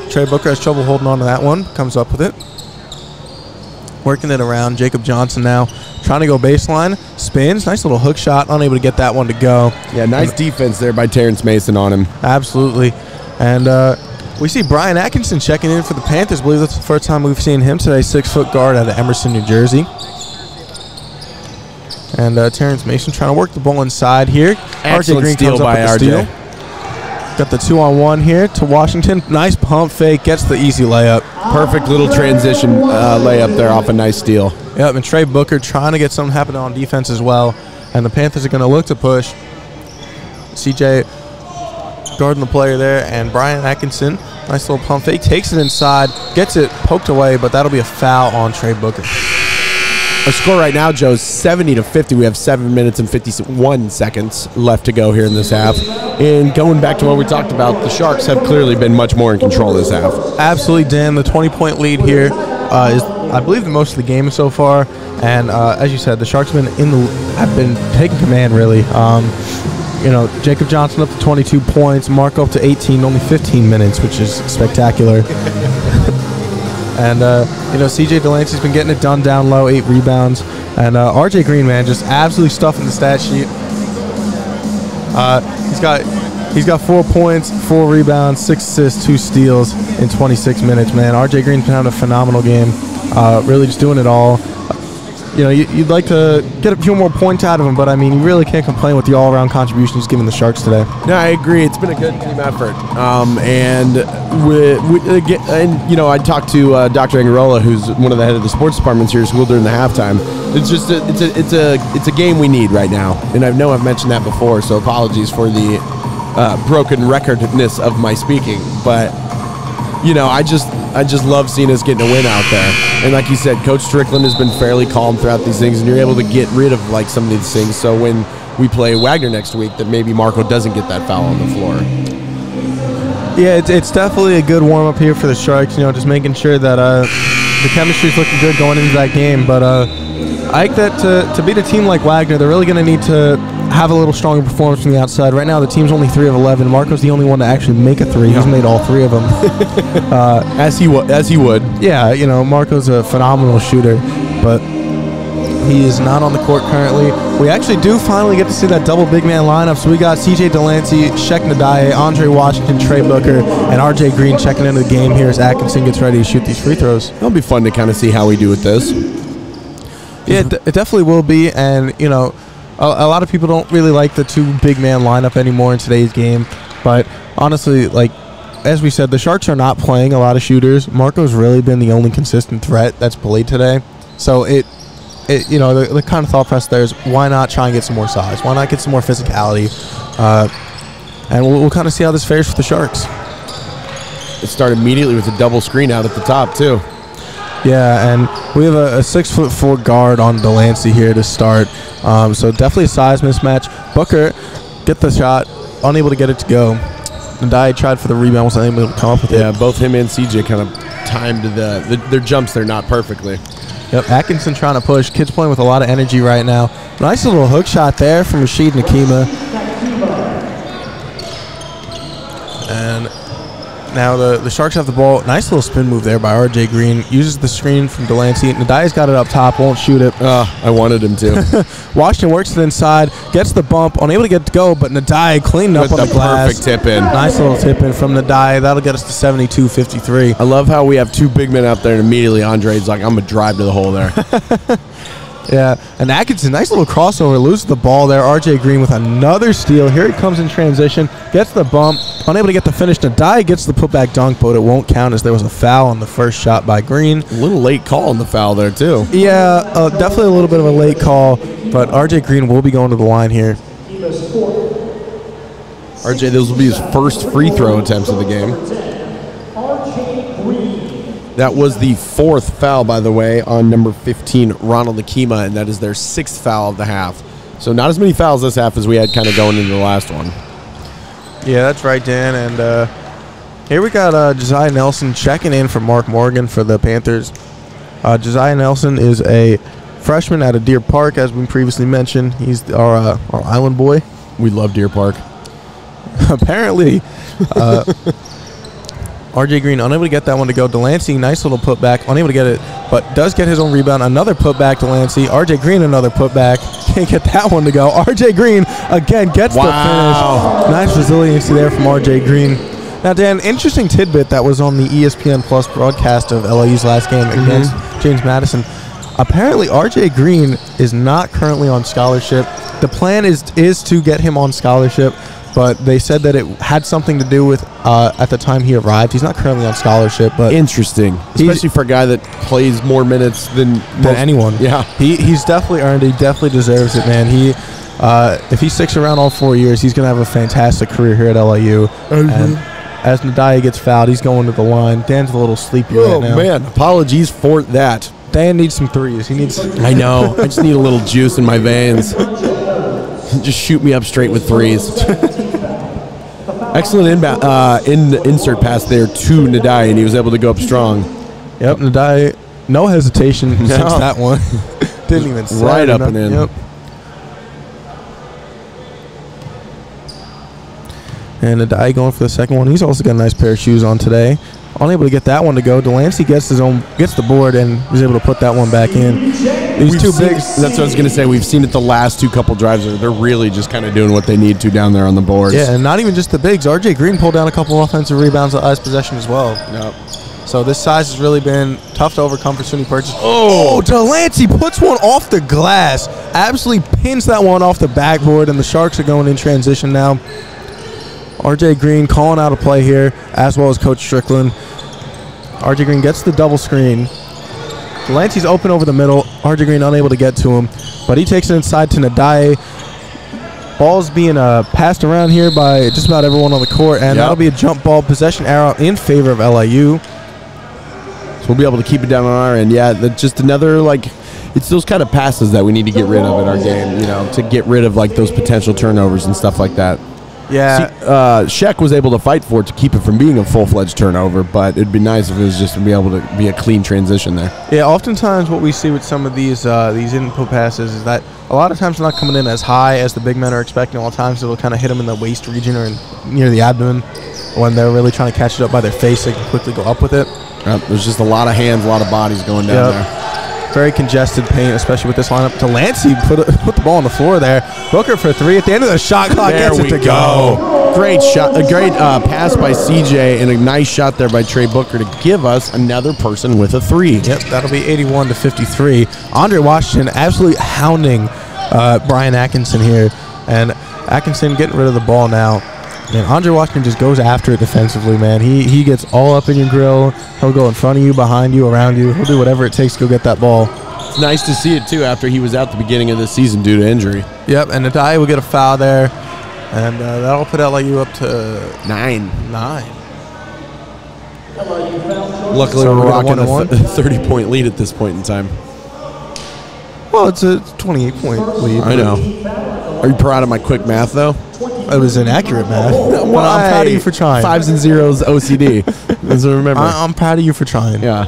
Trey Booker has trouble holding on to that one. Comes up with it. Working it around. Jacob Johnson now trying to go baseline. Spins. Nice little hook shot. Unable to get that one to go. Yeah, nice defense there by Terrence Mason on him. Absolutely. And uh, we see Brian Atkinson checking in for the Panthers. I believe that's the first time we've seen him today. Six foot guard out of Emerson, New Jersey. And uh, Terrence Mason trying to work the ball inside here. Excellent steal comes up by with the RJ. steal. Got the two on one here to Washington. Nice pump fake. Gets the easy layup. Perfect little transition uh, layup there off a nice steal. Yep, and Trey Booker trying to get something happening on defense as well. And the Panthers are going to look to push. CJ guarding the player there, and Brian Atkinson, nice little pump fake, takes it inside, gets it poked away, but that'll be a foul on Trey Booker. Our score right now, Joe, is 70 to 50. We have seven minutes and 51 seconds left to go here in this half. And going back to what we talked about, the Sharks have clearly been much more in control this half. Absolutely, Dan. The 20 point lead here uh, is, I believe, the most of the game so far. And uh, as you said, the Sharks have been in the have been taking command really. Um, you know, Jacob Johnson up to 22 points, Mark up to 18, only 15 minutes, which is spectacular. [LAUGHS] and uh, you know, CJ Delancey's been getting it done down low, eight rebounds, and uh, RJ Green, man, just absolutely stuffing the stat sheet. Uh, he's got He's got four points, four rebounds, six assists, two steals in 26 minutes. Man, RJ Green's been having a phenomenal game. Uh, really just doing it all. You know, you, you'd like to get a few more points out of him, but I mean, you really can't complain with the all-around contribution he's given the Sharks today. No, I agree. It's been a good team effort. Um, and we, we, and you know, I talked to uh, Dr. Angarola, who's one of the head of the sports departments here school during the halftime. It's just a, it's a it's a it's a game we need right now, and I know I've mentioned that before. So apologies for the uh, broken recordness of my speaking, but you know, I just I just love seeing us getting a win out there. And like you said, Coach Strickland has been fairly calm throughout these things, and you're able to get rid of like some of these things. So when we play Wagner next week, that maybe Marco doesn't get that foul on the floor. Yeah, it's, it's definitely a good warm up here for the Sharks. You know, just making sure that uh, the chemistry's looking good going into that game. But uh, I think that to, to beat a team like Wagner, they're really going to need to have a little stronger performance from the outside. Right now, the team's only three of eleven. Marco's the only one to actually make a three. He's made all three of them. [LAUGHS] Uh, as he would, as he would. yeah, you know, Marco's a phenomenal shooter, but he is not on the court currently. We actually do finally get to see that double big man lineup. So we got CJ Delancey, Shek Ndaye, Andre Washington, Trey Booker, and RJ Green checking into the game here as Atkinson gets ready to shoot these free throws. It'll be fun to kind of see how we do with this. Yeah, it, [LAUGHS] it definitely will be. And, you know, a, a lot of people don't really like the two big man lineup anymore in today's game. But honestly, like, as we said, the Sharks are not playing a lot of shooters. Marco's really been the only consistent threat that's played today. So it, it you know, the, the kind of thought process there is why not try and get some more size? Why not get some more physicality? Uh, and we'll, we'll kind of see how this fares for the Sharks. It started immediately with a double screen out at the top too. Yeah, and we have a, a six foot four guard on Delancey here to start. Um, so definitely a size mismatch. Booker get the shot, unable to get it to go. Ndaye tried for the rebound, was unable to come up with Yeah, it. both him and CJ kind of timed the, the their jumps there not perfectly. Yep, Atkinson trying to push. Kids playing with a lot of energy right now. Nice little hook shot there from Rashid Nakima. And now the, the Sharks have the ball. Nice little spin move there by RJ Green. Uses the screen from Delancey. Ndaye's got it up top, won't shoot it. Uh, I wanted him to. [LAUGHS] Washington works it inside, gets the bump, unable to get it to go, but Ndaye cleaned up With on the the glass. perfect tip in. Nice little tip in from Ndaye. That'll get us to 72-53. I love how we have two big men out there, and immediately Andre's like, "I'm gonna drive to the hole there." [LAUGHS] Yeah, and Atkinson, nice little crossover, loses the ball there. RJ Green with another steal. Here he comes in transition, gets the bump, unable to get the finish. Ndaye, gets the putback dunk, but it won't count as there was a foul on the first shot by Green. a little late call on the foul there too. Yeah, uh, definitely a little bit of a late call, but RJ Green will be going to the line here. RJ, those will be his first free throw attempts of the game. That was the fourth foul, by the way, on number 15, Ronald Akima, and that is their sixth foul of the half. So not as many fouls this half as we had kind of going into the last one. Yeah, that's right, Dan. And uh, here we got uh, Josiah Nelson checking in for Mark Morgan for the Panthers. Uh, Josiah Nelson is a freshman out of Deer Park, as we previously mentioned. He's our uh, our island boy. We love Deer Park. [LAUGHS] Apparently, uh, [LAUGHS] RJ Green unable to get that one to go. Delancey, nice little putback, unable to get it, but does get his own rebound. Another putback, to Delancey. RJ Green, another putback. [LAUGHS] Can't get that one to go. RJ Green again gets Wow. the finish. Nice resiliency there from RJ Green. Now, Dan, interesting tidbit that was on the ESPN Plus broadcast of LIU's last game mm-hmm. against James Madison. Apparently, RJ Green is not currently on scholarship. The plan is is to get him on scholarship, but they said that it had something to do with uh, at the time he arrived. He's not currently on scholarship, but Interesting, especially for a guy that plays more minutes than, than most- anyone. Yeah, he he's definitely earned it. He definitely deserves it, man. He uh, if he sticks around all four years, he's gonna have a fantastic career here at LIU. And as Ndaye gets fouled, he's going to the line. Dan's a little sleepy Oh right now. man, apologies for that. Dan needs some threes. He needs. I know. I just need a little juice in my veins. [LAUGHS] Just shoot me up straight with threes. [LAUGHS] Excellent inbound, uh, in insert pass there to Ndaye, and he was able to go up strong. Yep, Ndaye, no hesitation sinks [LAUGHS] No. that one. [LAUGHS] Didn't even slide Right up enough. and in. Yep. And Ndaye going for the second one. He's also got a nice pair of shoes on today. Unable to get that one to go. Delancey gets his own, gets the board, and was able to put that one back in. These We've two bigs—that's what I was going to say. We've seen it the last two couple drives. They're, really just kind of doing what they need to down there on the boards. Yeah, and not even just the bigs. RJ Green pulled down a couple offensive rebounds last possession as well. Yep. So this size has really been tough to overcome for SUNY Purchase. Oh! oh, Delancey puts one off the glass. Absolutely pins that one off the backboard, and the Sharks are going in transition now. RJ Green calling out a play here, as well as Coach Strickland. RJ Green gets the double screen. Delancey's open over the middle. RJ Green unable to get to him, but he takes it inside to Ndaye. Ball's being uh, passed around here by just about everyone on the court, and Yep. that'll be a jump ball possession arrow in favor of LIU. So we'll be able to keep it down on our end. Yeah, that's just another like it's those kind of passes that we need to get rid of in our game. You know, to get rid of like those potential turnovers and stuff like that. Yeah, See, uh, Sheck was able to fight for it to keep it from being a full fledged turnover, but it'd be nice if it was just to be able to be a clean transition there. yeah. Oftentimes, what we see with some of these uh, these input passes is that a lot of times they're not coming in as high as the big men are expecting. A lot of times it'll kind of hit them in the waist region or in, near the abdomen when they're really trying to catch it up by their face. They can quickly go up with it. Yep, there's just a lot of hands, a lot of bodies going down Yep. there. Very congested paint, especially with this lineup. Delancey put it- put the ball on the floor there. Booker for three at the end of the shot clock. There gets we it to go. Great shot, a great uh, pass by CJ, and a nice shot there by Trey Booker to give us another person with a three. Yep, that'll be 81 to 53. Andre Washington absolutely hounding uh, Brian Atkinson here, and Atkinson getting rid of the ball now. And Andre Washington just goes after it defensively, man. He he gets all up in your grill. He'll go in front of you, behind you, around you. He'll do whatever it takes to go get that ball. It's nice to see it too after he was out the beginning of the season due to injury. Yep, and Ndaye will get a foul there, and uh, that'll put LIU up to Nine. nine. Luckily, So we're we're rocking a th- [LAUGHS] 30 point lead at this point in time. Well, it's a 28 point lead. I know. Are you proud of my quick math though? It was inaccurate, man. But I'm proud of you for trying. Fives and zeros OCD. [LAUGHS] I remember. I, I'm proud of you for trying. yeah. [LAUGHS]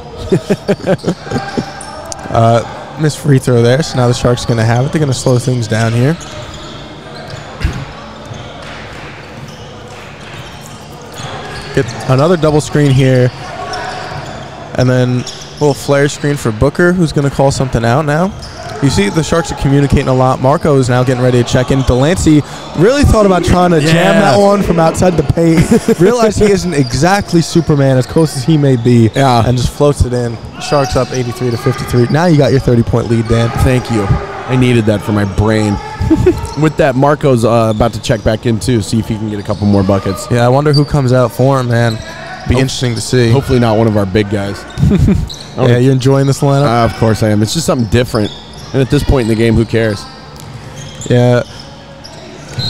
uh, Miss free throw there, so now the Sharks going to have it. They're going to slow things down here. Get another double screen here. And then a little flare screen for Booker, who's going to call something out now. You see, the Sharks are communicating a lot. Marco is now getting ready to check in. Delancey really thought about trying to jam that one from outside the paint. [LAUGHS] Realized he isn't exactly Superman, as close as he may be. Yeah. And just floats it in. Sharks up 83 to 53. Now you got your 30 point lead, Dan. Thank you. I needed that for my brain. [LAUGHS] With that, Marco's uh, about to check back in too, see if he can get a couple more buckets. Yeah, I wonder who comes out for him, man. Be Hope- interesting to see. Hopefully, not one of our big guys. [LAUGHS] yeah, you enjoying this lineup? Uh, of course I am. It's just something different. And at this point in the game, who cares? yeah.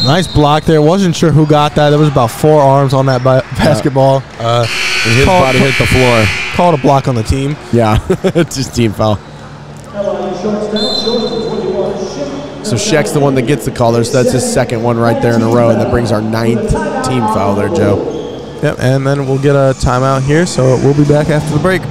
Nice block there. Wasn't sure who got that. There was about four arms on that basketball. Uh, his body hit the floor. called a block on the team. Yeah, it's [LAUGHS] just team foul. LIU Sharks down, shows the 21 Ship. So Sheck's the one that gets the call there. So that's his second one right there in a row, and that brings our ninth team foul there, Joe. Yep, and then we'll get a timeout here, so we'll be back after the break.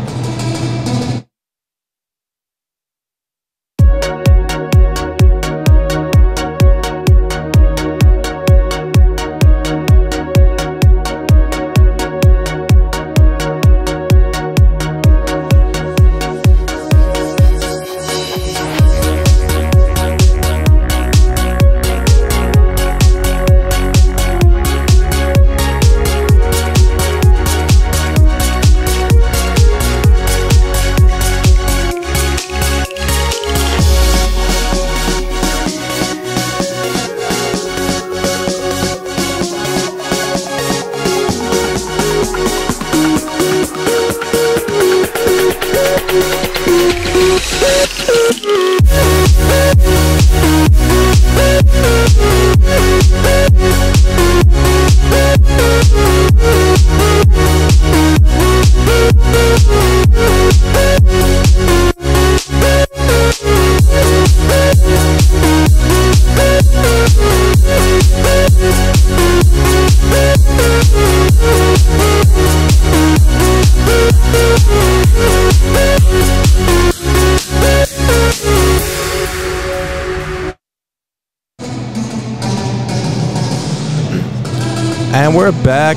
We're back.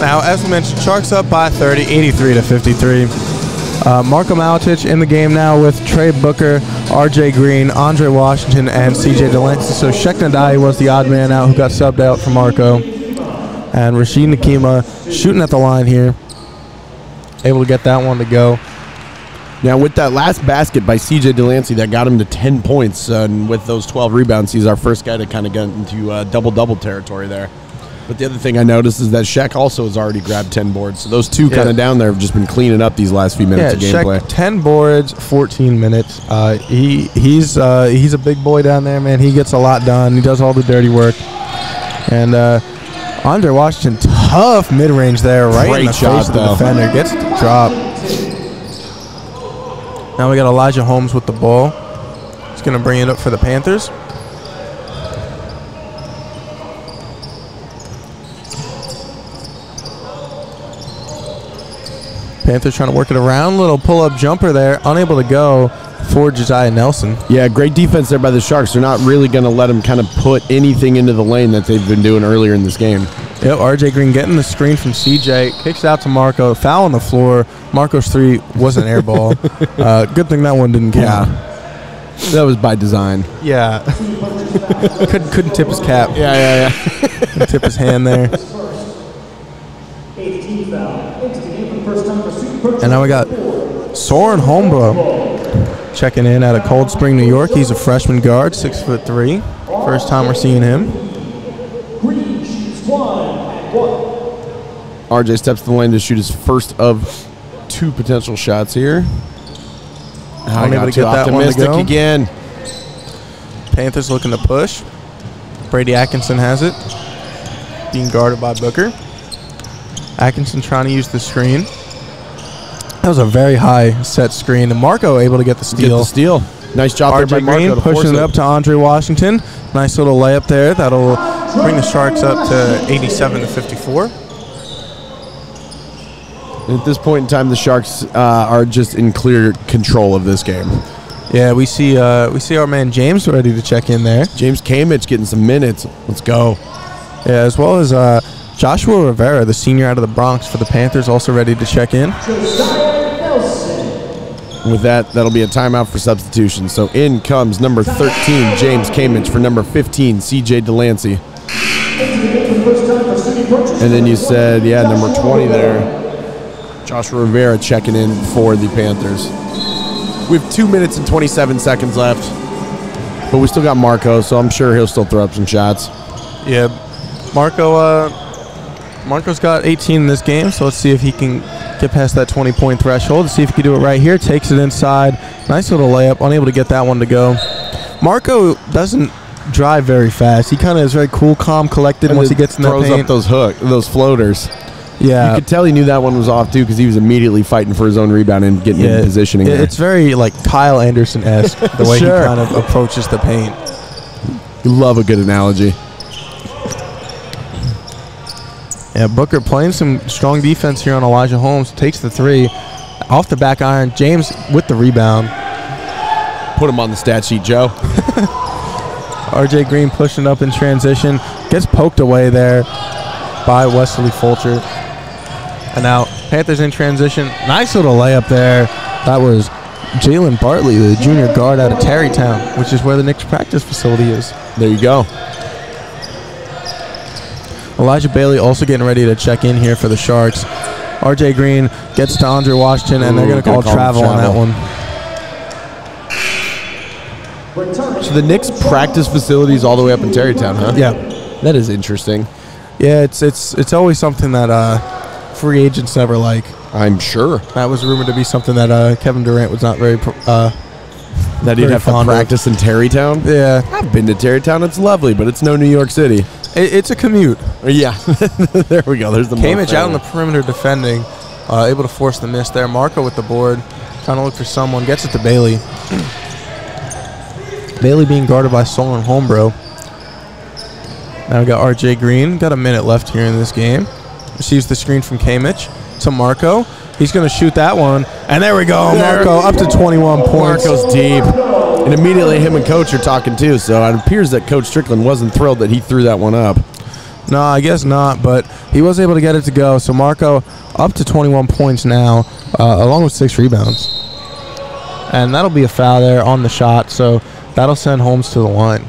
Now, as we mentioned, Sharks up by 30, 83 to 53. Uh, Marco Maletic in the game now with Trey Booker, R.J. Green, Andre Washington, and C.J. Delancey. So Shek Ndaye was the odd man out who got subbed out for Marco. And Rashid Nakima shooting at the line here. Able to get that one to go. Now, with that last basket by CJ Delancey that got him to 10 points, uh, and with those 12 rebounds, he's our first guy to kind of get into uh, double double territory there. But the other thing I noticed is that Shaq also has already grabbed 10 boards. So those two Yeah. kind of down there have just been cleaning up these last few Yeah, minutes of Shek, gameplay. 10 boards, 14 minutes. Uh, he he's uh, he's a big boy down there, man. He gets a lot done. He does all the dirty work. And uh, Andre Washington, tough mid range there, right in the shot, face of the defender. Gets the drop. Now we got Elijah Holmes with the ball. He's gonna bring it up for the Panthers. Panthers trying to work it around. Little pull up jumper there. Unable to go for Josiah Nelson. Yeah, great defense there by the Sharks. They're not really going to let him kind of put anything into the lane that they've been doing earlier in this game. Yep, RJ Green getting the screen from CJ. Kicks out to Marco. Foul on the floor. Marco's three was an air ball. [LAUGHS] uh, good thing that one didn't count. That was by design. Yeah. [LAUGHS] couldn't, couldn't tip his cap. Yeah, yeah, yeah. Tip his hand there. Eighth team foul. Into the game for the first time for SUNY purchase. And now we got Soren Holmbro checking in out of Cold Spring, New York. He's a freshman guard, six foot three. First time we're seeing him. Green shoots one. RJ steps to the lane to shoot his first of two potential shots here. I Unable got to too get that one to optimistic go. again. Panthers looking to push. Brady Atkinson has it. Being guarded by Booker. Atkinson trying to use the screen. That was a very high set screen. And Marco able to get the steal. Get steal. the steal. Nice job there by RJ Marco Green to force pushing it up to Andre Washington. Nice little layup there. That'll bring the Sharks up to 87 to 54. At this point in time, the Sharks uh, are just in clear control of this game. Yeah, we see uh, we see our man James ready to check in there. James Kamich getting some minutes. Let's go. Yeah, as well as uh, Joshua Rivera, the senior out of the Bronx for the Panthers, also ready to check in. With that, that'll be a timeout for substitution. So in comes number 13, James Kamich, for number 15, CJ Delancey. And then you said, yeah, number 20 there, Joshua Rivera checking in for the Panthers. We have two minutes and 27 seconds left, but we still got Marco, so I'm sure he'll still throw up some shots. Yeah, Marco. Uh, Marco's got 18 in this game, so let's see if he can get past that 20 point threshold. See if he can do it right here. Takes it inside. Nice little layup. Unable to get that one to go. Marco doesn't drive very fast. He kind of is very cool, calm, collected once he gets in the throws paint. up those hook, those floaters. yeah, you could tell he knew that one was off too because he was immediately fighting for his own rebound and getting yeah. in positioning. It- It's very like Kyle Anderson esque the way [LAUGHS] Sure. he kind of approaches the paint. you love a good analogy. Yeah, Booker playing some strong defense here on Elijah Holmes. Takes the three off the back iron. James with the rebound. Put him on the stat sheet, Joe. [LAUGHS] RJ Green pushing up in transition. Gets poked away there by Wesley Fulcher. And now Panthers in transition. Nice little layup there. That was Jalen Bartley, the junior guard out of Tarrytown, which is where the Knicks practice facility is. There you go. Elijah Bailey also getting ready to check in here for the Sharks. RJ Green gets to Andre Washington, and they're going to call call travel on that one. So the Knicks practice facilities all the way up in Tarrytown, huh? Yeah. That is interesting. Yeah, it's it's it's always something that uh, free agents never like. I'm sure That was rumored to be something that uh, Kevin Durant was not very. Uh, that he'd Very have to fond of. practice in Tarrytown. yeah, I've been to Tarrytown. It's lovely, but it's no New York City. It, it's a commute. Yeah, [LAUGHS] there we go. There's the Kamich out on the perimeter defending, uh, able to force the miss there. Marco with the board, trying to look for someone, gets it to Bailey. [CLEARS THROAT] Bailey being guarded by Solon Holmbro. Now we got RJ Green. Got a minute left here in this game. Receives the screen from Kamich to Marco. He's going to shoot that one. And there we go. There. Marco up to 21 points. Marco's deep. And immediately him and coach are talking too. So it appears that Coach Strickland wasn't thrilled that he threw that one up. No, I guess not, but he was able to get it to go. So Marco up to 21 points now, uh, along with six rebounds. And that'll be a foul there on the shot, so that'll send Holmes to the line.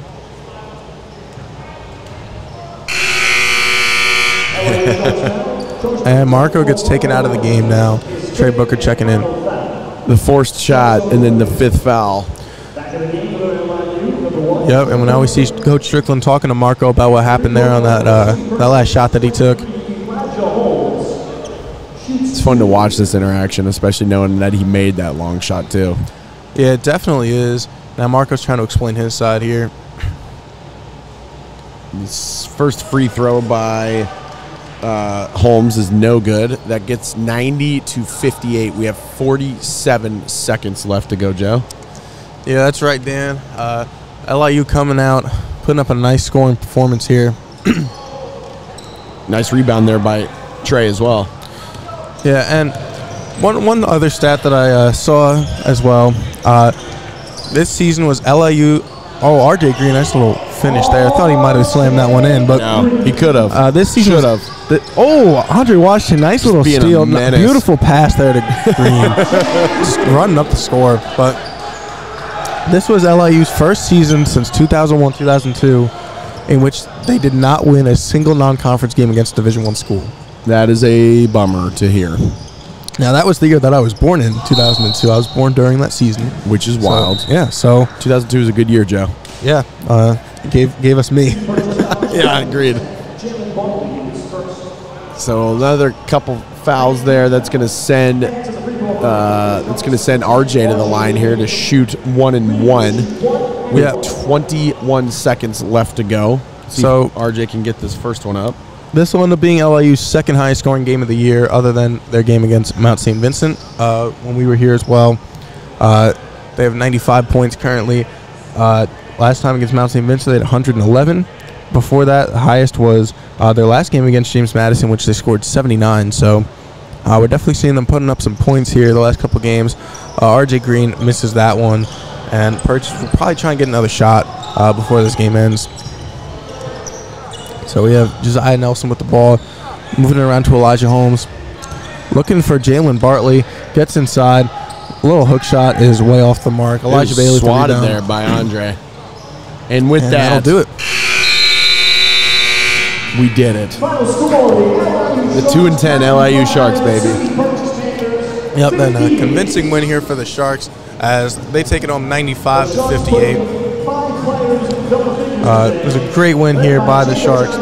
[LAUGHS] and Marco gets taken out of the game now. Trey Booker checking in. The forced shot and then the fifth foul. Yep, and now we see Coach Strickland talking to Marco about what happened there on that uh, that last shot that he took. It's fun to watch this interaction, especially knowing that he made that long shot too. Yeah, it definitely is. Now Marco's trying to explain his side here. His first free throw by uh, Holmes is no good. That gets 90 to 58. We have 47 seconds left to go, Joe. Yeah, that's right, Dan. Uh, LIU coming out, putting up a nice scoring performance here. [CLEARS THROAT] Nice rebound there by Trey as well. Yeah, and one one other stat that I uh, saw as well. Uh, this season was LIU. Oh, RJ Green, nice little finish there. I thought he might have slammed that one in, but No, he could have. Uh, this season Should have. The- oh, Andre Washington, nice little steal, beautiful pass there to [LAUGHS] Green, just running up the score. But this was LIU's first season since 2001-2002, in which they did not win a single non-conference game against Division One school. That is a bummer to hear, Now that was the year that I was born in 2002. I was born during that season. which is So, wild. yeah. So 2002 is a good year, Joe. yeah, uh, gave gave us me. [LAUGHS] Yeah, agreed. So another couple fouls there. That's going to send. Uh, that's going to send RJ to the line here to shoot one and one. We Yeah. have 21 seconds left to go. See So- if RJ can get this first one up. This will end up being LIU's second highest scoring game of the year, other than their game against Mount St. Vincent uh, when we were here as well. Uh, they have 95 points currently. Uh, last time against Mount St. Vincent, they had 111. Before that, highest was uh, their last game against James Madison, which they scored 79. So uh, we're definitely seeing them putting up some points here the last couple games. Uh, RJ Green misses that one, and Purchase will probably try and get another shot uh, before this game ends. So we have Josiah Nelson with the ball, moving it around to Elijah Holmes, looking for Jalen Bartley. Gets inside, a little hook shot is way off the mark. Elijah Bailey with the swatted there by Andre. And with and that, that'll do it. We did it. The two and ten LIU Sharks, baby. Yep, then a convincing win here for the Sharks as they take it home 95 to 58. Uh, it was a great win here by the Sharks,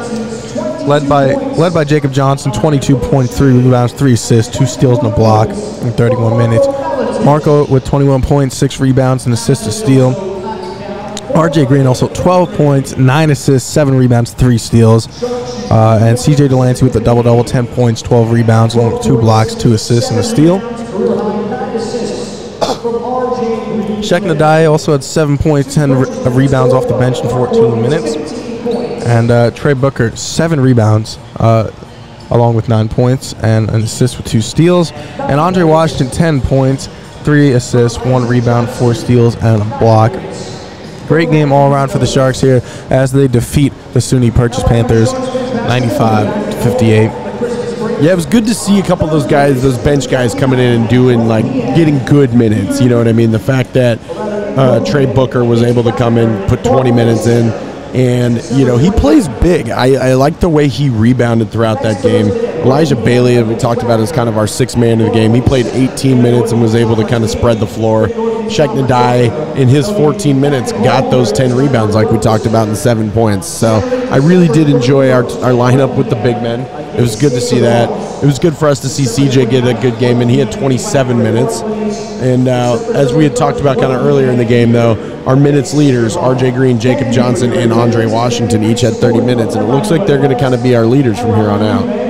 led by led by Jacob Johnson, 22.3 rebounds, three assists, two steals and a block in 31 minutes. Marco with 21 points, six rebounds, and assist, a steal. RJ Green also 12 points, nine assists, seven rebounds, three steals. Uh, and CJ Delancey with a double double, 10 points, 12 rebounds, along with two blocks, two assists, and a steal. [COUGHS] Cheick Ndaye also had seven points, 10 re- uh, rebounds off the bench in 14 minutes. And uh, Trey Booker, seven rebounds, uh, along with nine points, and an assist with two steals. And Andre Washington, 10 points, three assists, one rebound, four steals, and a block. Great game all around for the Sharks here as they defeat the SUNY Purchase Panthers 95 to 58. Yeah, it was good to see a couple of those guys, those bench guys, coming in and doing like getting good minutes. You know what I mean? The fact that uh, Trey Booker was able to come in, put 20 minutes in, and you know he plays big. I, I like the way he rebounded throughout that game. Elijah Bailey, we talked about, is kind of our sixth man of the game. He played 18 minutes and was able to kind of spread the floor. Sheikh Ndaye, in his 14 minutes, got those 10 rebounds like we talked about in seven points. So I really did enjoy our, our lineup with the big men. It was good to see that. It was good for us to see CJ get a good game, and he had 27 minutes. And uh, as we had talked about kind of earlier in the game, though, our minutes leaders, RJ Green, Jacob Johnson, and Andre Washington, each had 30 minutes. And it looks like they're going to kind of be our leaders from here on out.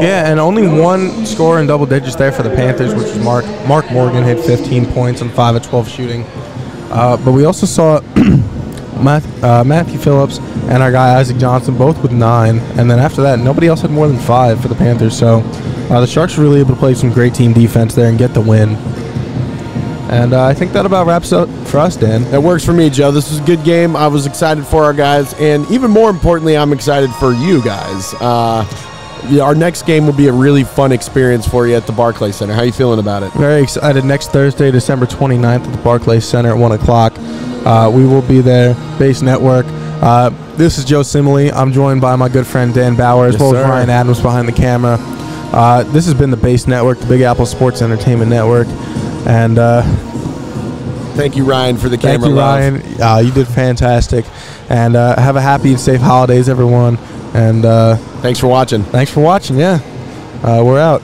Yeah, and only one score in double digits there for the Panthers, which was Mark Mark Morgan hit 15 points on 5 of 12 shooting. Uh, but we also saw [CLEARS THROAT] Math, uh, Matthew Phillips and our guy Isaac Johnson both with nine, and then after that, nobody else had more than five for the Panthers. So uh, the Sharks were really able to play some great team defense there and get the win. And uh, I think that about wraps up for us, Dan. That works for me, Joe. This was a good game. I was excited for our guys, and even more importantly, I'm excited for you guys. Uh, our next game will be a really fun experience for you at the Barclay Center. How are you feeling about it? Very excited. Next Thursday, December 29th at the Barclays Center at 1 o'clock. Uh, we will be there. Base Network. Uh, this is Joe Simile. I'm joined by my good friend Dan Bauer, as Yes, well as sir. Ryan Adams behind the camera. Uh, this has been the Base Network, the Big Apple Sports Entertainment Network. And uh, Thank you, Ryan, for the camera. thank camera. you, love. Ryan. Uh, you did fantastic. And uh, have a happy and safe holidays, everyone. And uh, Thanks for watching. thanks for watching. Yeah. Uh, we're out.